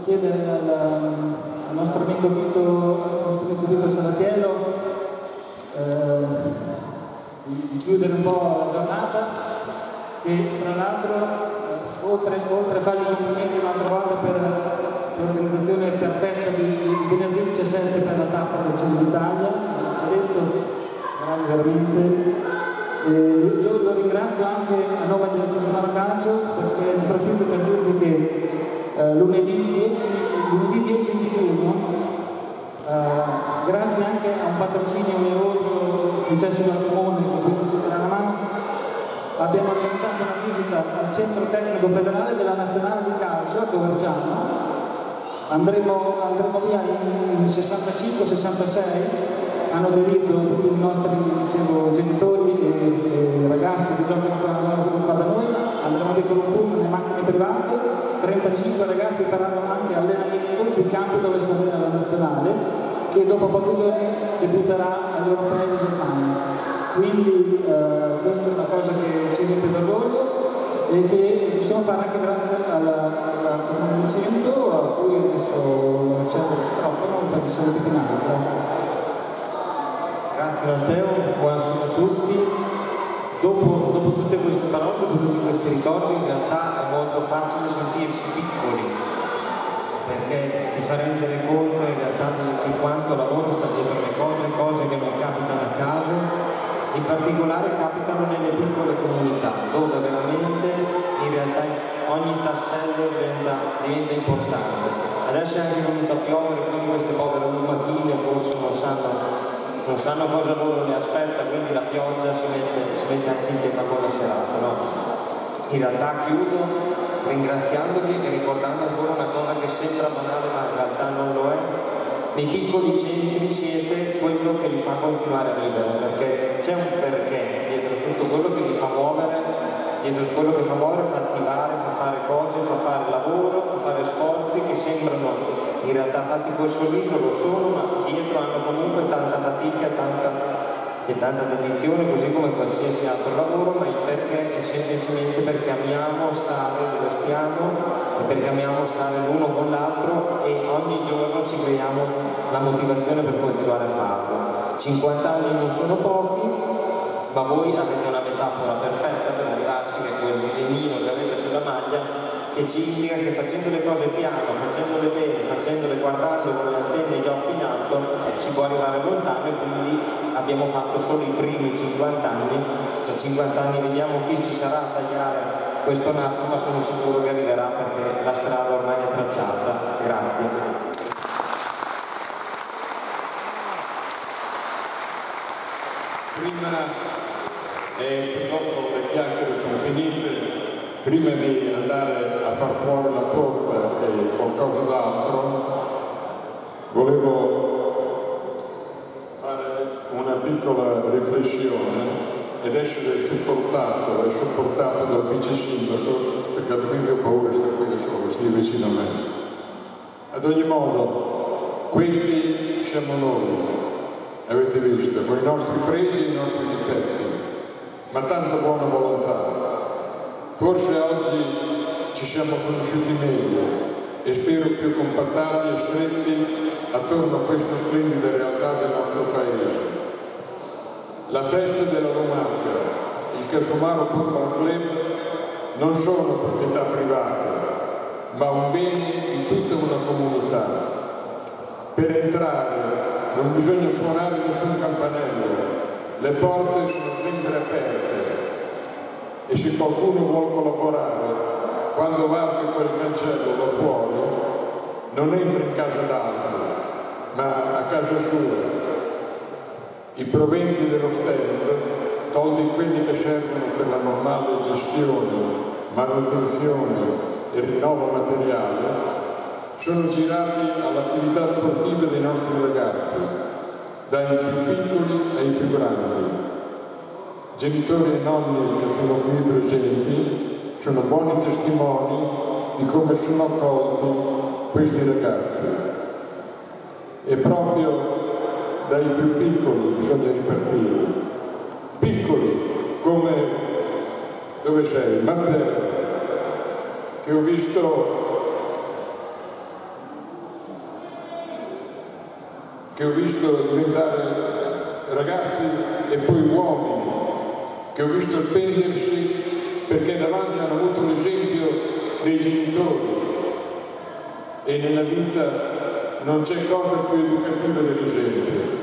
chiedere al, al nostro amico Vito, nostro amico Vito Salatiello eh, di, chiudere un po' la giornata, che tra l'altro eh, oltre, oltre a fargli i complimenti un'altra volta per l'organizzazione perfetta di, di, venerdì 17 per la tappa del Centro d'Italia, ho già detto, bravo veramente. E io lo ringrazio anche a nome del Cosmaro Calcio perché ne approfitto per dirvi che eh, lunedì, 10, lunedì 10 di giugno, eh, grazie anche a un patrocinio oneroso concesso dal Comune, con cui ci darà una mano, abbiamo organizzato una visita al Centro Tecnico Federale della Nazionale di Calcio a Coverciano. Andremo, andremo via in 65-66 hanno aderito tutti i nostri dicevo, genitori e, e, ragazzi che giocano qua da noi, andremo lì con un pool nelle macchine private, 35 ragazzi faranno anche allenamento sui campi dove si allena la nazionale, che dopo pochi giorni debutterà agli europei in Germania. Quindi eh, questa è una cosa che ci riempie d'orgoglio e che possiamo fare anche grazie alla, alla Comune di Cento, a cui adesso c'è troppo per i saluti finali. Grazie. Grazie Matteo, buonasera a tutti. Dopo, dopo, tutte queste parole, questi ricordi, in realtà è molto facile sentirsi piccoli, perché ti fa rendere conto in realtà di, quanto lavoro sta dietro le cose, cose che non capitano a caso, in particolare capitano nelle piccole comunità, dove veramente in realtà ogni tassello diventa, diventa importante. Adesso è anche venuto a piovere, quindi queste povere lumachine forse non sanno non sanno cosa loro le aspetta, quindi la pioggia si mette, si mette anche in tema con la serata. No? In realtà chiudo ringraziandovi e ricordando ancora una cosa che sembra banale ma in realtà non lo è. Nei piccoli centri siete quello che li fa continuare a vivere, perché c'è un perché dietro tutto quello che li fa muovere, dietro quello che fa muovere fa attivare, fa fare cose, fa fare lavoro, fa fare sforzi che sembrano in realtà fatti col sorriso lo sono, ma dietro e tanta dedizione, così come qualsiasi altro lavoro, ma il perché è semplicemente perché amiamo stare dove stiamo e perché amiamo stare l'uno con l'altro e ogni giorno ci creiamo la motivazione per continuare a farlo. 50 anni non sono pochi, ma voi avete una metafora perfetta per arrivarci, che è quel disegnino che avete sulla maglia, che ci indica che facendo le cose piano, facendole bene, facendole guardando con le antenne e gli occhi in alto, si può arrivare lontano e quindi abbiamo fatto solo i primi 50 anni, tra 50 anni vediamo chi ci sarà a tagliare questo nastro, ma sono sicuro che arriverà perché la strada ormai è tracciata. Grazie. Prima e purtroppo le chiacchiere sono finite, prima di andare a far fuori la torta e qualcosa d'altro, volevo piccola riflessione ed essere supportato e supportato dal vice sindaco, perché altrimenti ho paura di stare qui solo, stia vicino a me. Ad ogni modo, questi siamo noi, avete visto, con i nostri presi e i nostri difetti, ma tanta buona volontà Forse oggi ci siamo conosciuti meglio e spero più compattati e stretti attorno a questa splendida realtà del nostro paese. La festa della Lumaca, il Casumaro Football Club, non sono proprietà private, ma un bene di tutta una comunità. Per entrare non bisogna suonare nessun campanello, le porte sono sempre aperte e se qualcuno vuole collaborare, quando varca quel cancello da fuori, non entra in casa d'altro, ma a casa sua. I proventi dello stand, tolti quelli che servono per la normale gestione, manutenzione e rinnovo materiale, sono girati all'attività sportiva dei nostri ragazzi, dai più piccoli ai più grandi Genitori e nonni che sono qui presenti sono buoni testimoni di come sono accolti questi ragazzi. E proprio dai più piccoli bisogna ripartire. Piccoli come, dove sei? Matteo, che ho visto che ho visto diventare ragazzi e poi uomini, che ho visto spendersi perché davanti hanno avuto l'esempio dei genitori e nella vita non c'è cosa più educativa dell'esempio.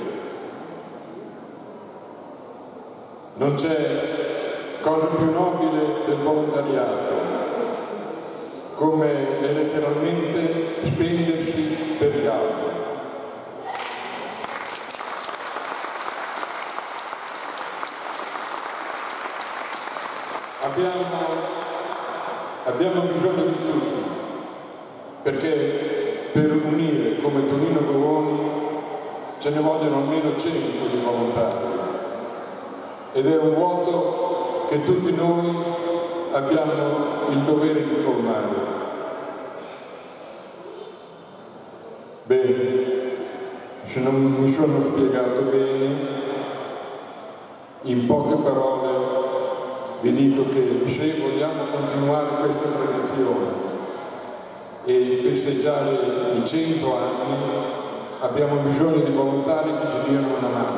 Non c'è cosa più nobile del volontariato, come è letteralmente spendersi per gli altri. Abbiamo, abbiamo bisogno di tutti, perché ce ne vogliono almeno 100 di volontari ed è un vuoto che tutti noi abbiamo il dovere di colmare. Bene, se non mi sono spiegato bene, in poche parole vi dico che se vogliamo continuare questa tradizione e festeggiare i 100 anni, abbiamo bisogno di volontari che ci diano una mano,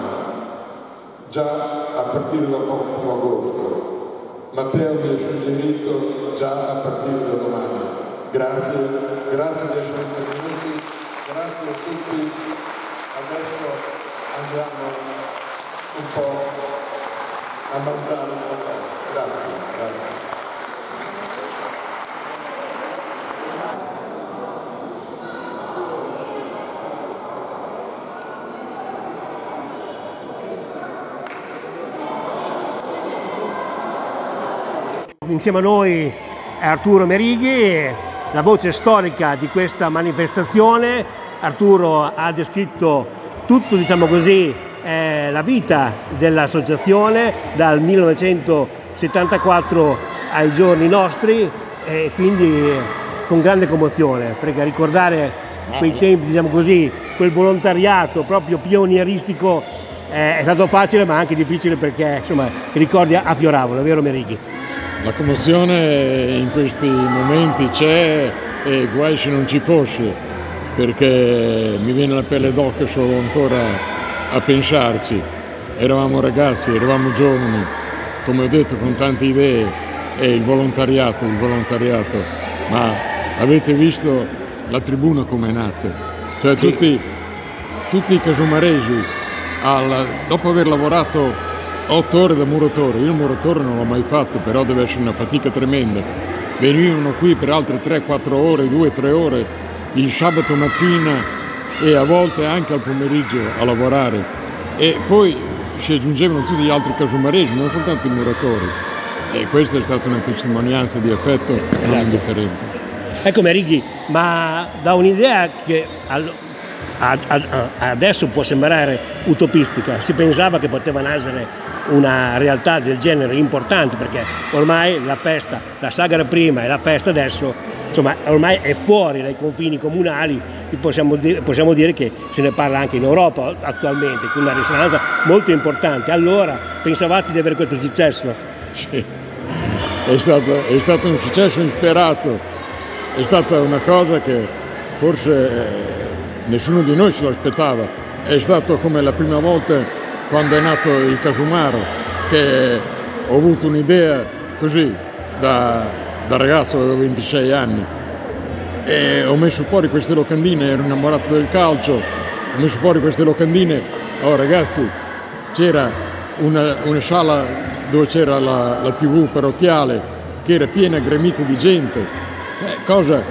già a partire dal prossimo agosto. Matteo mi ha suggerito già a partire da domani. Grazie, grazie di essere intervenuti, grazie a tutti. Adesso andiamo un po' a mangiare un po'. Grazie, grazie. Insieme a noi è Arturo Merighi, la voce storica di questa manifestazione. Arturo ha descritto tutto, diciamo così, eh, la vita dell'associazione dal 1974 ai giorni nostri e quindi con grande commozione, perché ricordare quei tempi, diciamo così, quel volontariato proprio pionieristico eh, è stato facile ma anche difficile perché insomma, i ricordi affioravano, vero Merighi? La commozione in questi momenti c'è e guai se non ci fosse, perché mi viene la pelle d'occhio solo ancora a pensarci. Eravamo ragazzi, eravamo giovani, come ho detto, con tante idee e il volontariato, il volontariato. Ma avete visto la tribuna come è nata? Cioè tutti, tutti i casumaresi, al, dopo aver lavorato otto ore da muratore, io il muratore non l'ho mai fatto, però deve essere una fatica tremenda. Venivano qui per altre 3-4 ore, 2-3 ore il sabato mattina e a volte anche al pomeriggio a lavorare e poi si aggiungevano tutti gli altri casumaresi, non soltanto i muratori. E questa è stata una testimonianza di affetto non Esatto. indifferente. Ecco Merighi, ma da un'idea che adesso può sembrare utopistica, si pensava che poteva nascere una realtà del genere importante perché ormai la festa, la sagra prima e la festa adesso, insomma ormai è fuori dai confini comunali e possiamo, di- possiamo dire che se ne parla anche in Europa attualmente con una risonanza molto importante. Allora pensavate di avere questo successo? Sì. È stato, è stato un successo insperato, è stata una cosa che forse eh, nessuno di noi se lo aspettava. È stato come la prima volta quando è nato il Casumaro, che ho avuto un'idea così da, da ragazzo, avevo 26 anni. E ho messo fuori queste locandine, ero innamorato del calcio, ho messo fuori queste locandine, oh ragazzi, c'era una, una sala dove c'era la, la tv parrocchiale che era piena gremita di gente, eh, cosa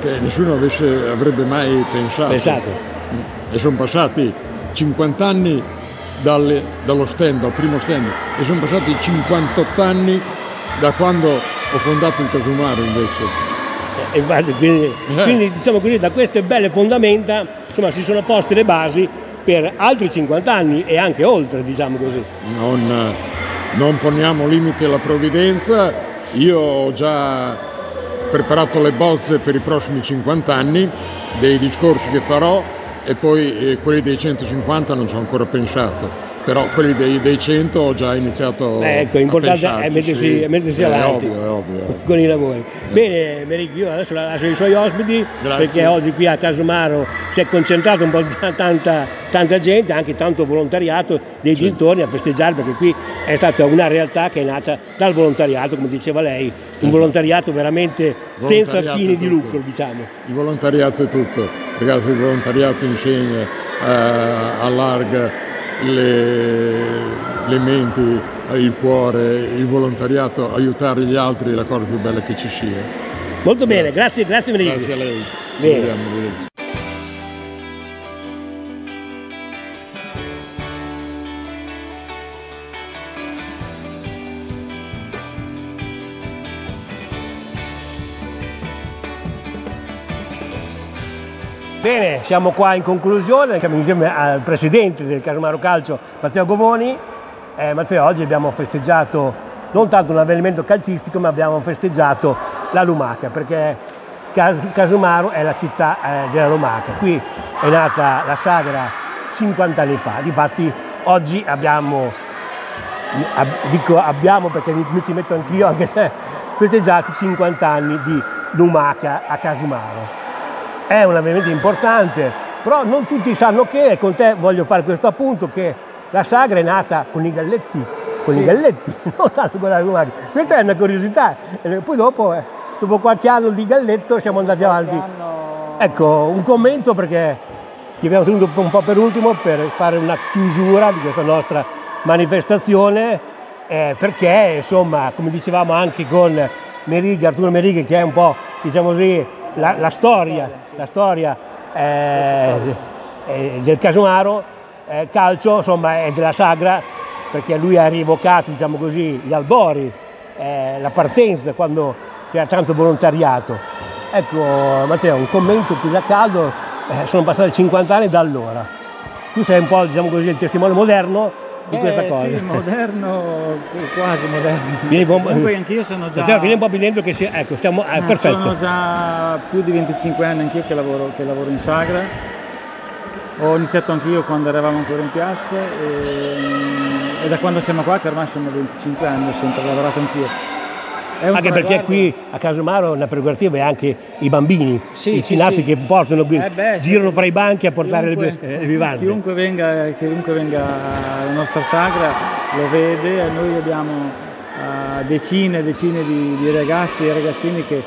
che nessuno avesse, avrebbe mai pensato. Pensato. E sono passati 50 anni dalle- dallo stand, dal primo stand, e sono passati 58 anni da quando ho fondato il Casumaro invece. E infatti, quindi, quindi, diciamo così, da queste belle fondamenta insomma, si sono poste le basi per altri 50 anni e anche oltre, diciamo così. non, non poniamo limiti alla provvidenza, io ho già preparato le bozze per i prossimi 50 anni dei discorsi che farò e poi eh, quelli dei 150 non ci ho ancora pensato, però quelli dei, dei 100 ho già iniziato Eh, ecco, a l'importante pensarci, è mettersi, sì. è mettersi È avanti ovvio, ovvio, con i lavori. Bene, Meric, io adesso lascio i suoi ospiti Grazie. perché oggi qui a Casomaro si è concentrato un po' <laughs> tanta, tanta gente, anche tanto volontariato dei dintorni a festeggiare perché qui è stata una realtà che è nata dal volontariato, come diceva lei, un volontariato veramente senza Volontariato fini è di lucro, diciamo. Il volontariato è tutto, ragazzi, il volontariato insegna, eh, allarga le, le menti, il cuore, il volontariato, aiutare gli altri è la cosa più bella che ci sia. Molto bene, grazie, grazie. Grazie a lei. Bene. Siamo qua in conclusione, siamo insieme al presidente del Casomaro Calcio, Matteo Govoni. Eh, Matteo, oggi abbiamo festeggiato non tanto un avvenimento calcistico, ma abbiamo festeggiato la lumaca, perché Cas- Casomaro è la città eh, della lumaca. Qui è nata la sagra 50 anni fa, difatti oggi abbiamo, ab- dico abbiamo perché mi, mi ci metto anch'io, anche se <laughs> festeggiati 50 anni di lumaca a Casomaro è un avvenimento importante, però non tutti sanno che, e con te voglio fare questo appunto, che la sagra è nata con i galletti, con Sì. i galletti, <laughs> non tanto con la lumaca. Questa è una curiosità. E poi dopo, eh, dopo qualche anno di galletto siamo andati avanti. Ecco, un commento perché ti abbiamo tenuto un po' per ultimo per fare una chiusura di questa nostra manifestazione, eh, perché insomma, come dicevamo anche con Merighi, Arturo Merighi, che è un po' diciamo così, la, la storia, la storia eh, eh, del Casomaro, eh, calcio, insomma, è della sagra, perché lui ha rievocato, diciamo così, gli albori, eh, la partenza quando c'era tanto volontariato. Ecco, Matteo, un commento qui da caldo, eh, sono passati 50 anni da allora. Tu sei un po', diciamo così, il testimone moderno di Eh, questa cosa. Sì, moderno, quasi moderno. Vieni po'- Comunque anch'io sono già... Matteo, vieni un po' più dentro che sia, ecco, stiamo, eh, eh, perfetto. Sono già più di 25 anni anch'io che lavoro, che lavoro in sagra. Ho iniziato anch'io quando eravamo ancora in piazza e, e da quando siamo qua, che ormai sono 25 anni, ho sempre lavorato anch'io. Anche perché qui a Casomaro una prerogativa è anche i bambini, Sì, i cinazzi sì. che portano qui, Eh beh, girano fra i banchi a portare Chiunque- eh, le vivande. Chiunque venga, chiunque venga alla nostra sagra lo vede, noi abbiamo eh, decine e decine di, di ragazzi e ragazzini che,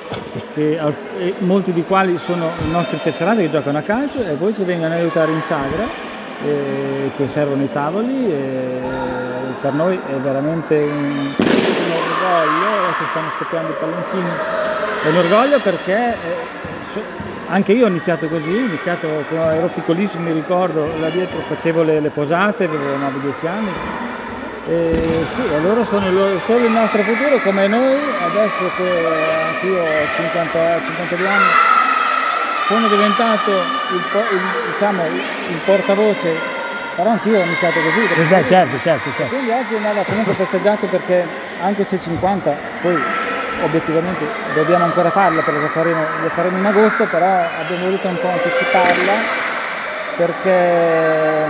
che e molti di quali sono i nostri tesserati che giocano a calcio e poi ci vengono a aiutare in sagra, eh, che servono i tavoli e per noi è veramente un, un orgoglio, adesso stanno scoppiando i palloncini, è un orgoglio perché eh, anche io ho iniziato così, ho iniziato ero piccolissimo, mi ricordo, là dietro facevo le, le posate, avevo 9-10 anni. E sì, loro sono, sono il nostro futuro come noi, adesso che anch'io ho 50, 52 anni, sono diventato il, il- diciamo, il portavoce, però anch'io ho iniziato così. Eh, beh, certo, certo, certo. Quindi oggi andava comunque festeggiato perché anche se 50, poi obiettivamente dobbiamo ancora farla perché lo faremo, lo faremo in agosto, però abbiamo voluto un po' anticiparla perché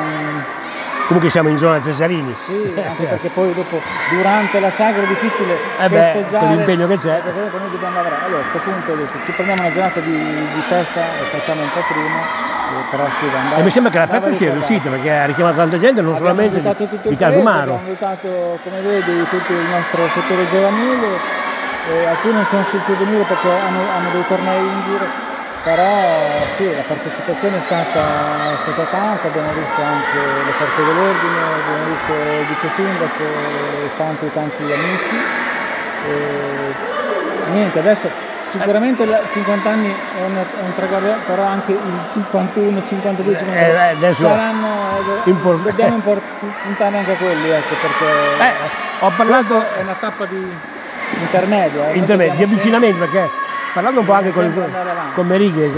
Comunque siamo in zona Cesarini. sì, anche perché poi dopo durante la sagra è difficile Eh beh, festeggiare. con l'impegno che c'è. Perché dopo noi dobbiamo lavorare. Allora a questo punto ci prendiamo una giornata di, di festa e facciamo un po' prima, eh, però sì, da andare. E mi sembra che la festa sia riuscita perché ha richiamato tanta gente, non Abbiamo solamente di, di Casomaro. Abbiamo invitato, come vedi, tutto il nostro settore giovanile, e alcuni non sono riusciti a venire perché hanno, hanno dei tornei in giro, però sì, la partecipazione è stata, è stata tanta, abbiamo visto anche le forze dell'ordine, abbiamo visto il vice sindaco e tanti tanti amici. E, niente, adesso sicuramente la- 50 anni è un, è un traguardo, però anche il 51, 52, 53 Eh, adesso- saranno, eh, Import- dobbiamo import- puntare anche a quelli, ecco, perché Eh, ho parlato è una tappa di intermedia. eh, intermedio, di avvicinamento perché parlando un po' anche con, con Merighi,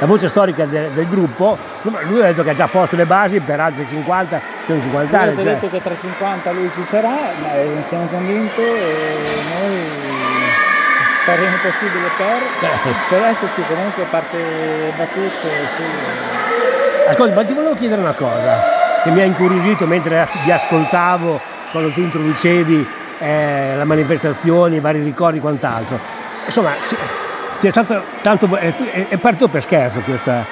la, voce storica del, del gruppo, lui ha detto che ha già posto le basi per altri 50, 150 Lui anni. ha Cioè, detto che tra 50 lui ci sarà, ma ne siamo convinti e noi faremo il possibile per, <laughs> per esserci comunque a parte battute, sì. Ascolta, ma ti volevo chiedere una cosa. che mi ha incuriosito mentre vi ascoltavo quando tu introducevi eh, la manifestazione, i vari ricordi e quant'altro. Insomma, c'è stato tanto, è, è partito per scherzo questa,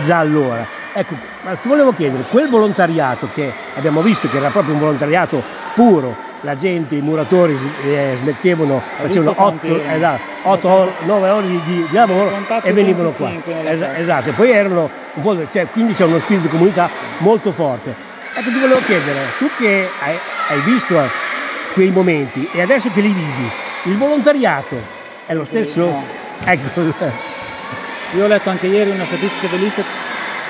già allora. Ecco, ma ti volevo chiedere, quel volontariato che abbiamo visto che era proprio un volontariato puro, la gente, i muratori eh, smettevano, facevano 8, esatto, 9 ore di, di, di lavoro e venivano qua. Es- esatto, e poi erano, cioè, quindi c'è uno spirito di comunità molto forte. Ecco, ti volevo chiedere, tu che hai, hai visto quei momenti e adesso che li vivi, il volontariato è lo stesso? No. Ecco. Io ho letto anche ieri una statistica dell'Istat,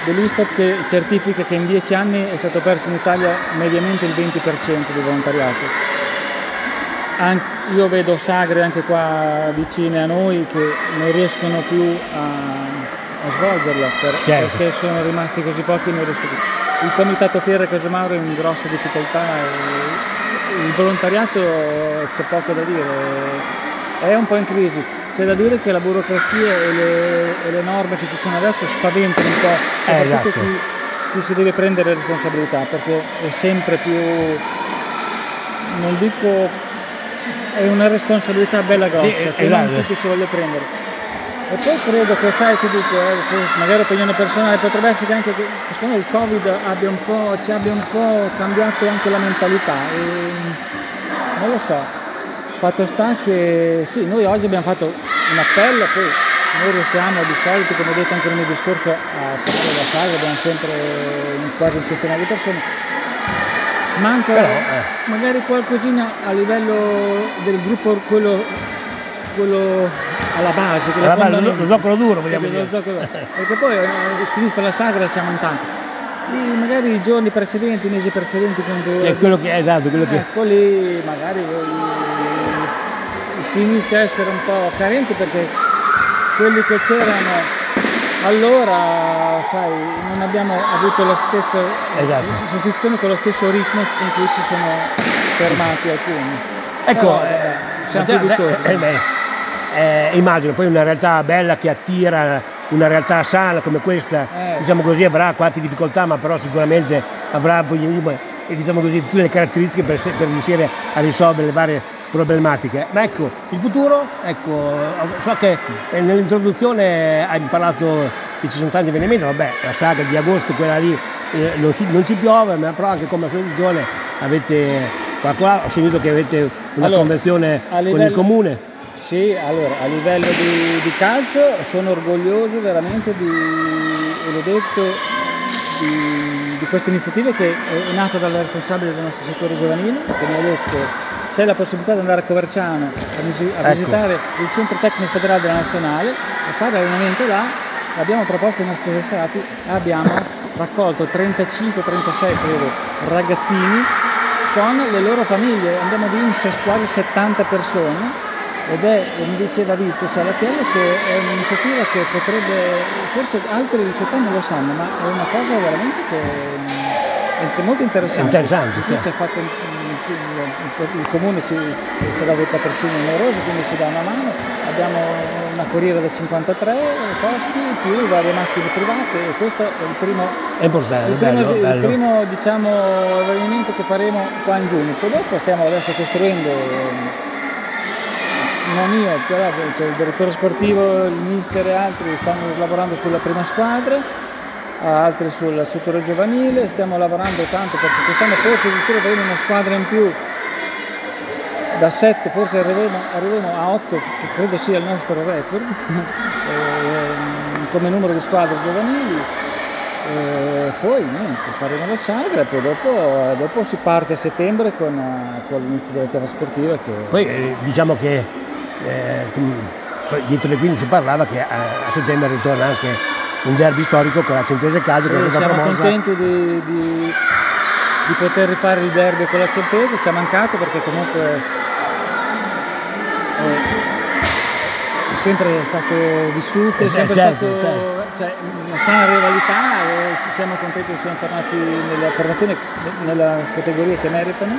dell'Istat che certifica che in dieci anni è stato perso in Italia mediamente il 20% di volontariato. An- io vedo sagre anche qua vicine a noi che non riescono più a, a svolgerla per, Certo. perché sono rimasti così pochi e non riescono più. Il comitato Fiera Casamauro è in grossa difficoltà e il volontariato c'è poco da dire, è un po' in crisi. C'è da dire che la burocrazia e le, e le norme che ci sono adesso spaventano un po', soprattutto esatto. chi, chi si deve prendere responsabilità, perché è sempre più, non dico, è una responsabilità bella grossa, Sì, che esatto. non tutti si vogliono prendere. E poi credo che, sai, ti dico, eh, magari opinione personale, potrebbe essere che anche che, secondo me il Covid abbia un po', ci abbia un po' cambiato anche la mentalità. E, non lo so. Fatto sta che sì, noi oggi abbiamo fatto un appello, poi noi riusciamo di solito, come ho detto anche nel mio discorso, a fare la saga, abbiamo sempre quasi un centinaio di persone. Manca Però, eh. magari qualcosina a livello del gruppo, quello, quello alla base. Alla base, lo, zoccolo duro vogliamo dire. duro. Perché poi eh, si inizia la sagra siamo in tanti. Magari i giorni precedenti, i mesi precedenti, quando è quello che esatto, quello che. Ecco lì magari eh, si inizia a essere un po' carenti perché quelli che c'erano allora, sai, non abbiamo avuto la stessa Esatto. sostituzione con lo stesso ritmo in cui si sono fermati alcuni. Ecco, Però, eh, vabbè, siamo eh, fiduciosi. eh, beh, eh, immagino poi una realtà bella che attira una realtà sana come questa, Eh. diciamo così, avrà qualche difficoltà, ma però sicuramente avrà eh, diciamo così, tutte le caratteristiche per, per riuscire a risolvere le varie problematiche. Ma ecco, il futuro, ecco, so che eh, nell'introduzione hai parlato che ci sono tanti avvenimenti, vabbè, la saga di agosto, quella lì, eh, non, ci, non ci piove, ma però anche come associazione avete qualcosa, ho sentito che avete una Allora, convenzione a con il livello- comune. Sì, allora a livello di, di calcio sono orgoglioso veramente di, e l'ho detto, di, di questa iniziativa che è nata dalla responsabile del nostro settore giovanile che mi ha detto c'è la possibilità di andare a Coverciano a, visi- a Ecco. visitare il centro tecnico federale della nazionale e fare allenamento là, l'abbiamo proposto ai nostri assessati e abbiamo raccolto 35-36 credo ragazzini con le loro famiglie, andiamo di in quasi 70 persone ed è, mi diceva Vito Salatiello che è un'iniziativa che potrebbe, forse altri città non lo sanno, ma è una cosa veramente che è molto interessante. Interessante, sì. Ci ha fatto un- il comune ci, ci ha dato i patrocini onerosi, quindi ci dà una mano, abbiamo una corriera da 53 posti più varie macchine private e questo è il primo È importante, il primo, bello, il bello. primo, diciamo, avvenimento che faremo qua in giugno. Poi dopo stiamo adesso costruendo, eh, non io, però c'è il direttore sportivo, il mister e altri stanno lavorando sulla prima squadra, altri sul settore giovanile, stiamo lavorando tanto perché quest'anno forse addirittura avremo una squadra in più. Da 7 forse arriveremo, arriveremo a 8, che credo sia il nostro record, <laughs> ehm, come numero di squadre giovanili. E poi niente, faremo la sagra e poi dopo, dopo si parte a settembre con, eh, con l'inizio dell'attività sportiva che Poi eh, diciamo che eh, dietro le quinte si parlava che a, a settembre ritorna anche un derby storico con la Centese Calcio che è stata siamo promossa. contenti di, di- di poter rifare il derby con la Centese, ci è mancato perché comunque eh, è sempre stato vissuto, è Eh, sempre certo, stato certo. cioè, una sana rivalità e ci siamo contenti che siano tornati nella formazione, nella categoria che meritano.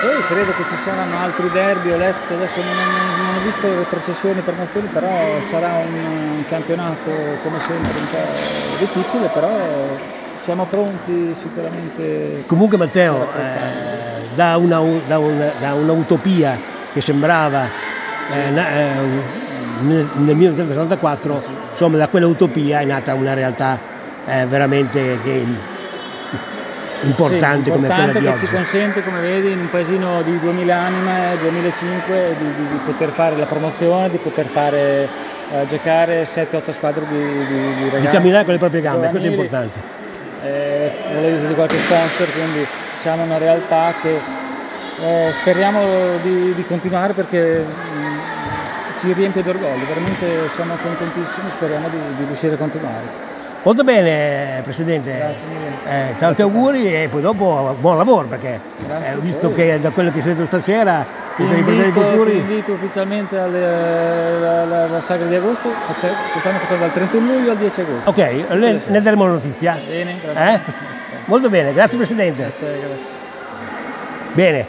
Poi credo che ci saranno altri derby, ho letto, adesso non, non- non ho visto retrocessioni per nazioni, però sarà un, campionato come sempre un po' difficile, però siamo pronti sicuramente. Comunque Matteo, eh, da, una, da, un, da un'utopia che sembrava eh, na- eh, nel, nel 1964, insomma da quella utopia è nata una realtà eh, veramente che- importante Sì, come quella importante di che oggi. ci consente, come vedi, in un paesino di 2000 anime, 2005, di, di- di poter fare la promozione, di poter fare eh, giocare 7-8 squadre di, di, di ragazzi. Di camminare con le proprie gambe, questo è importante. eh, con l'aiuto di qualche sponsor, quindi siamo una realtà che eh, speriamo di, di continuare perché mm, ci riempie d'orgoglio, veramente siamo contentissimi, speriamo di, di riuscire a continuare. Molto bene Presidente, Eh, tanti auguri e poi dopo buon lavoro perché eh, visto che da quello che sei detto stasera Ti invito, ti futuri invito ufficialmente alla, alla sagra di agosto, quest'anno facciamo dal 31 luglio al 10 agosto. Ok, ne, ne daremo notizia. Bene, grazie. Eh? Molto bene, grazie Presidente. Bene,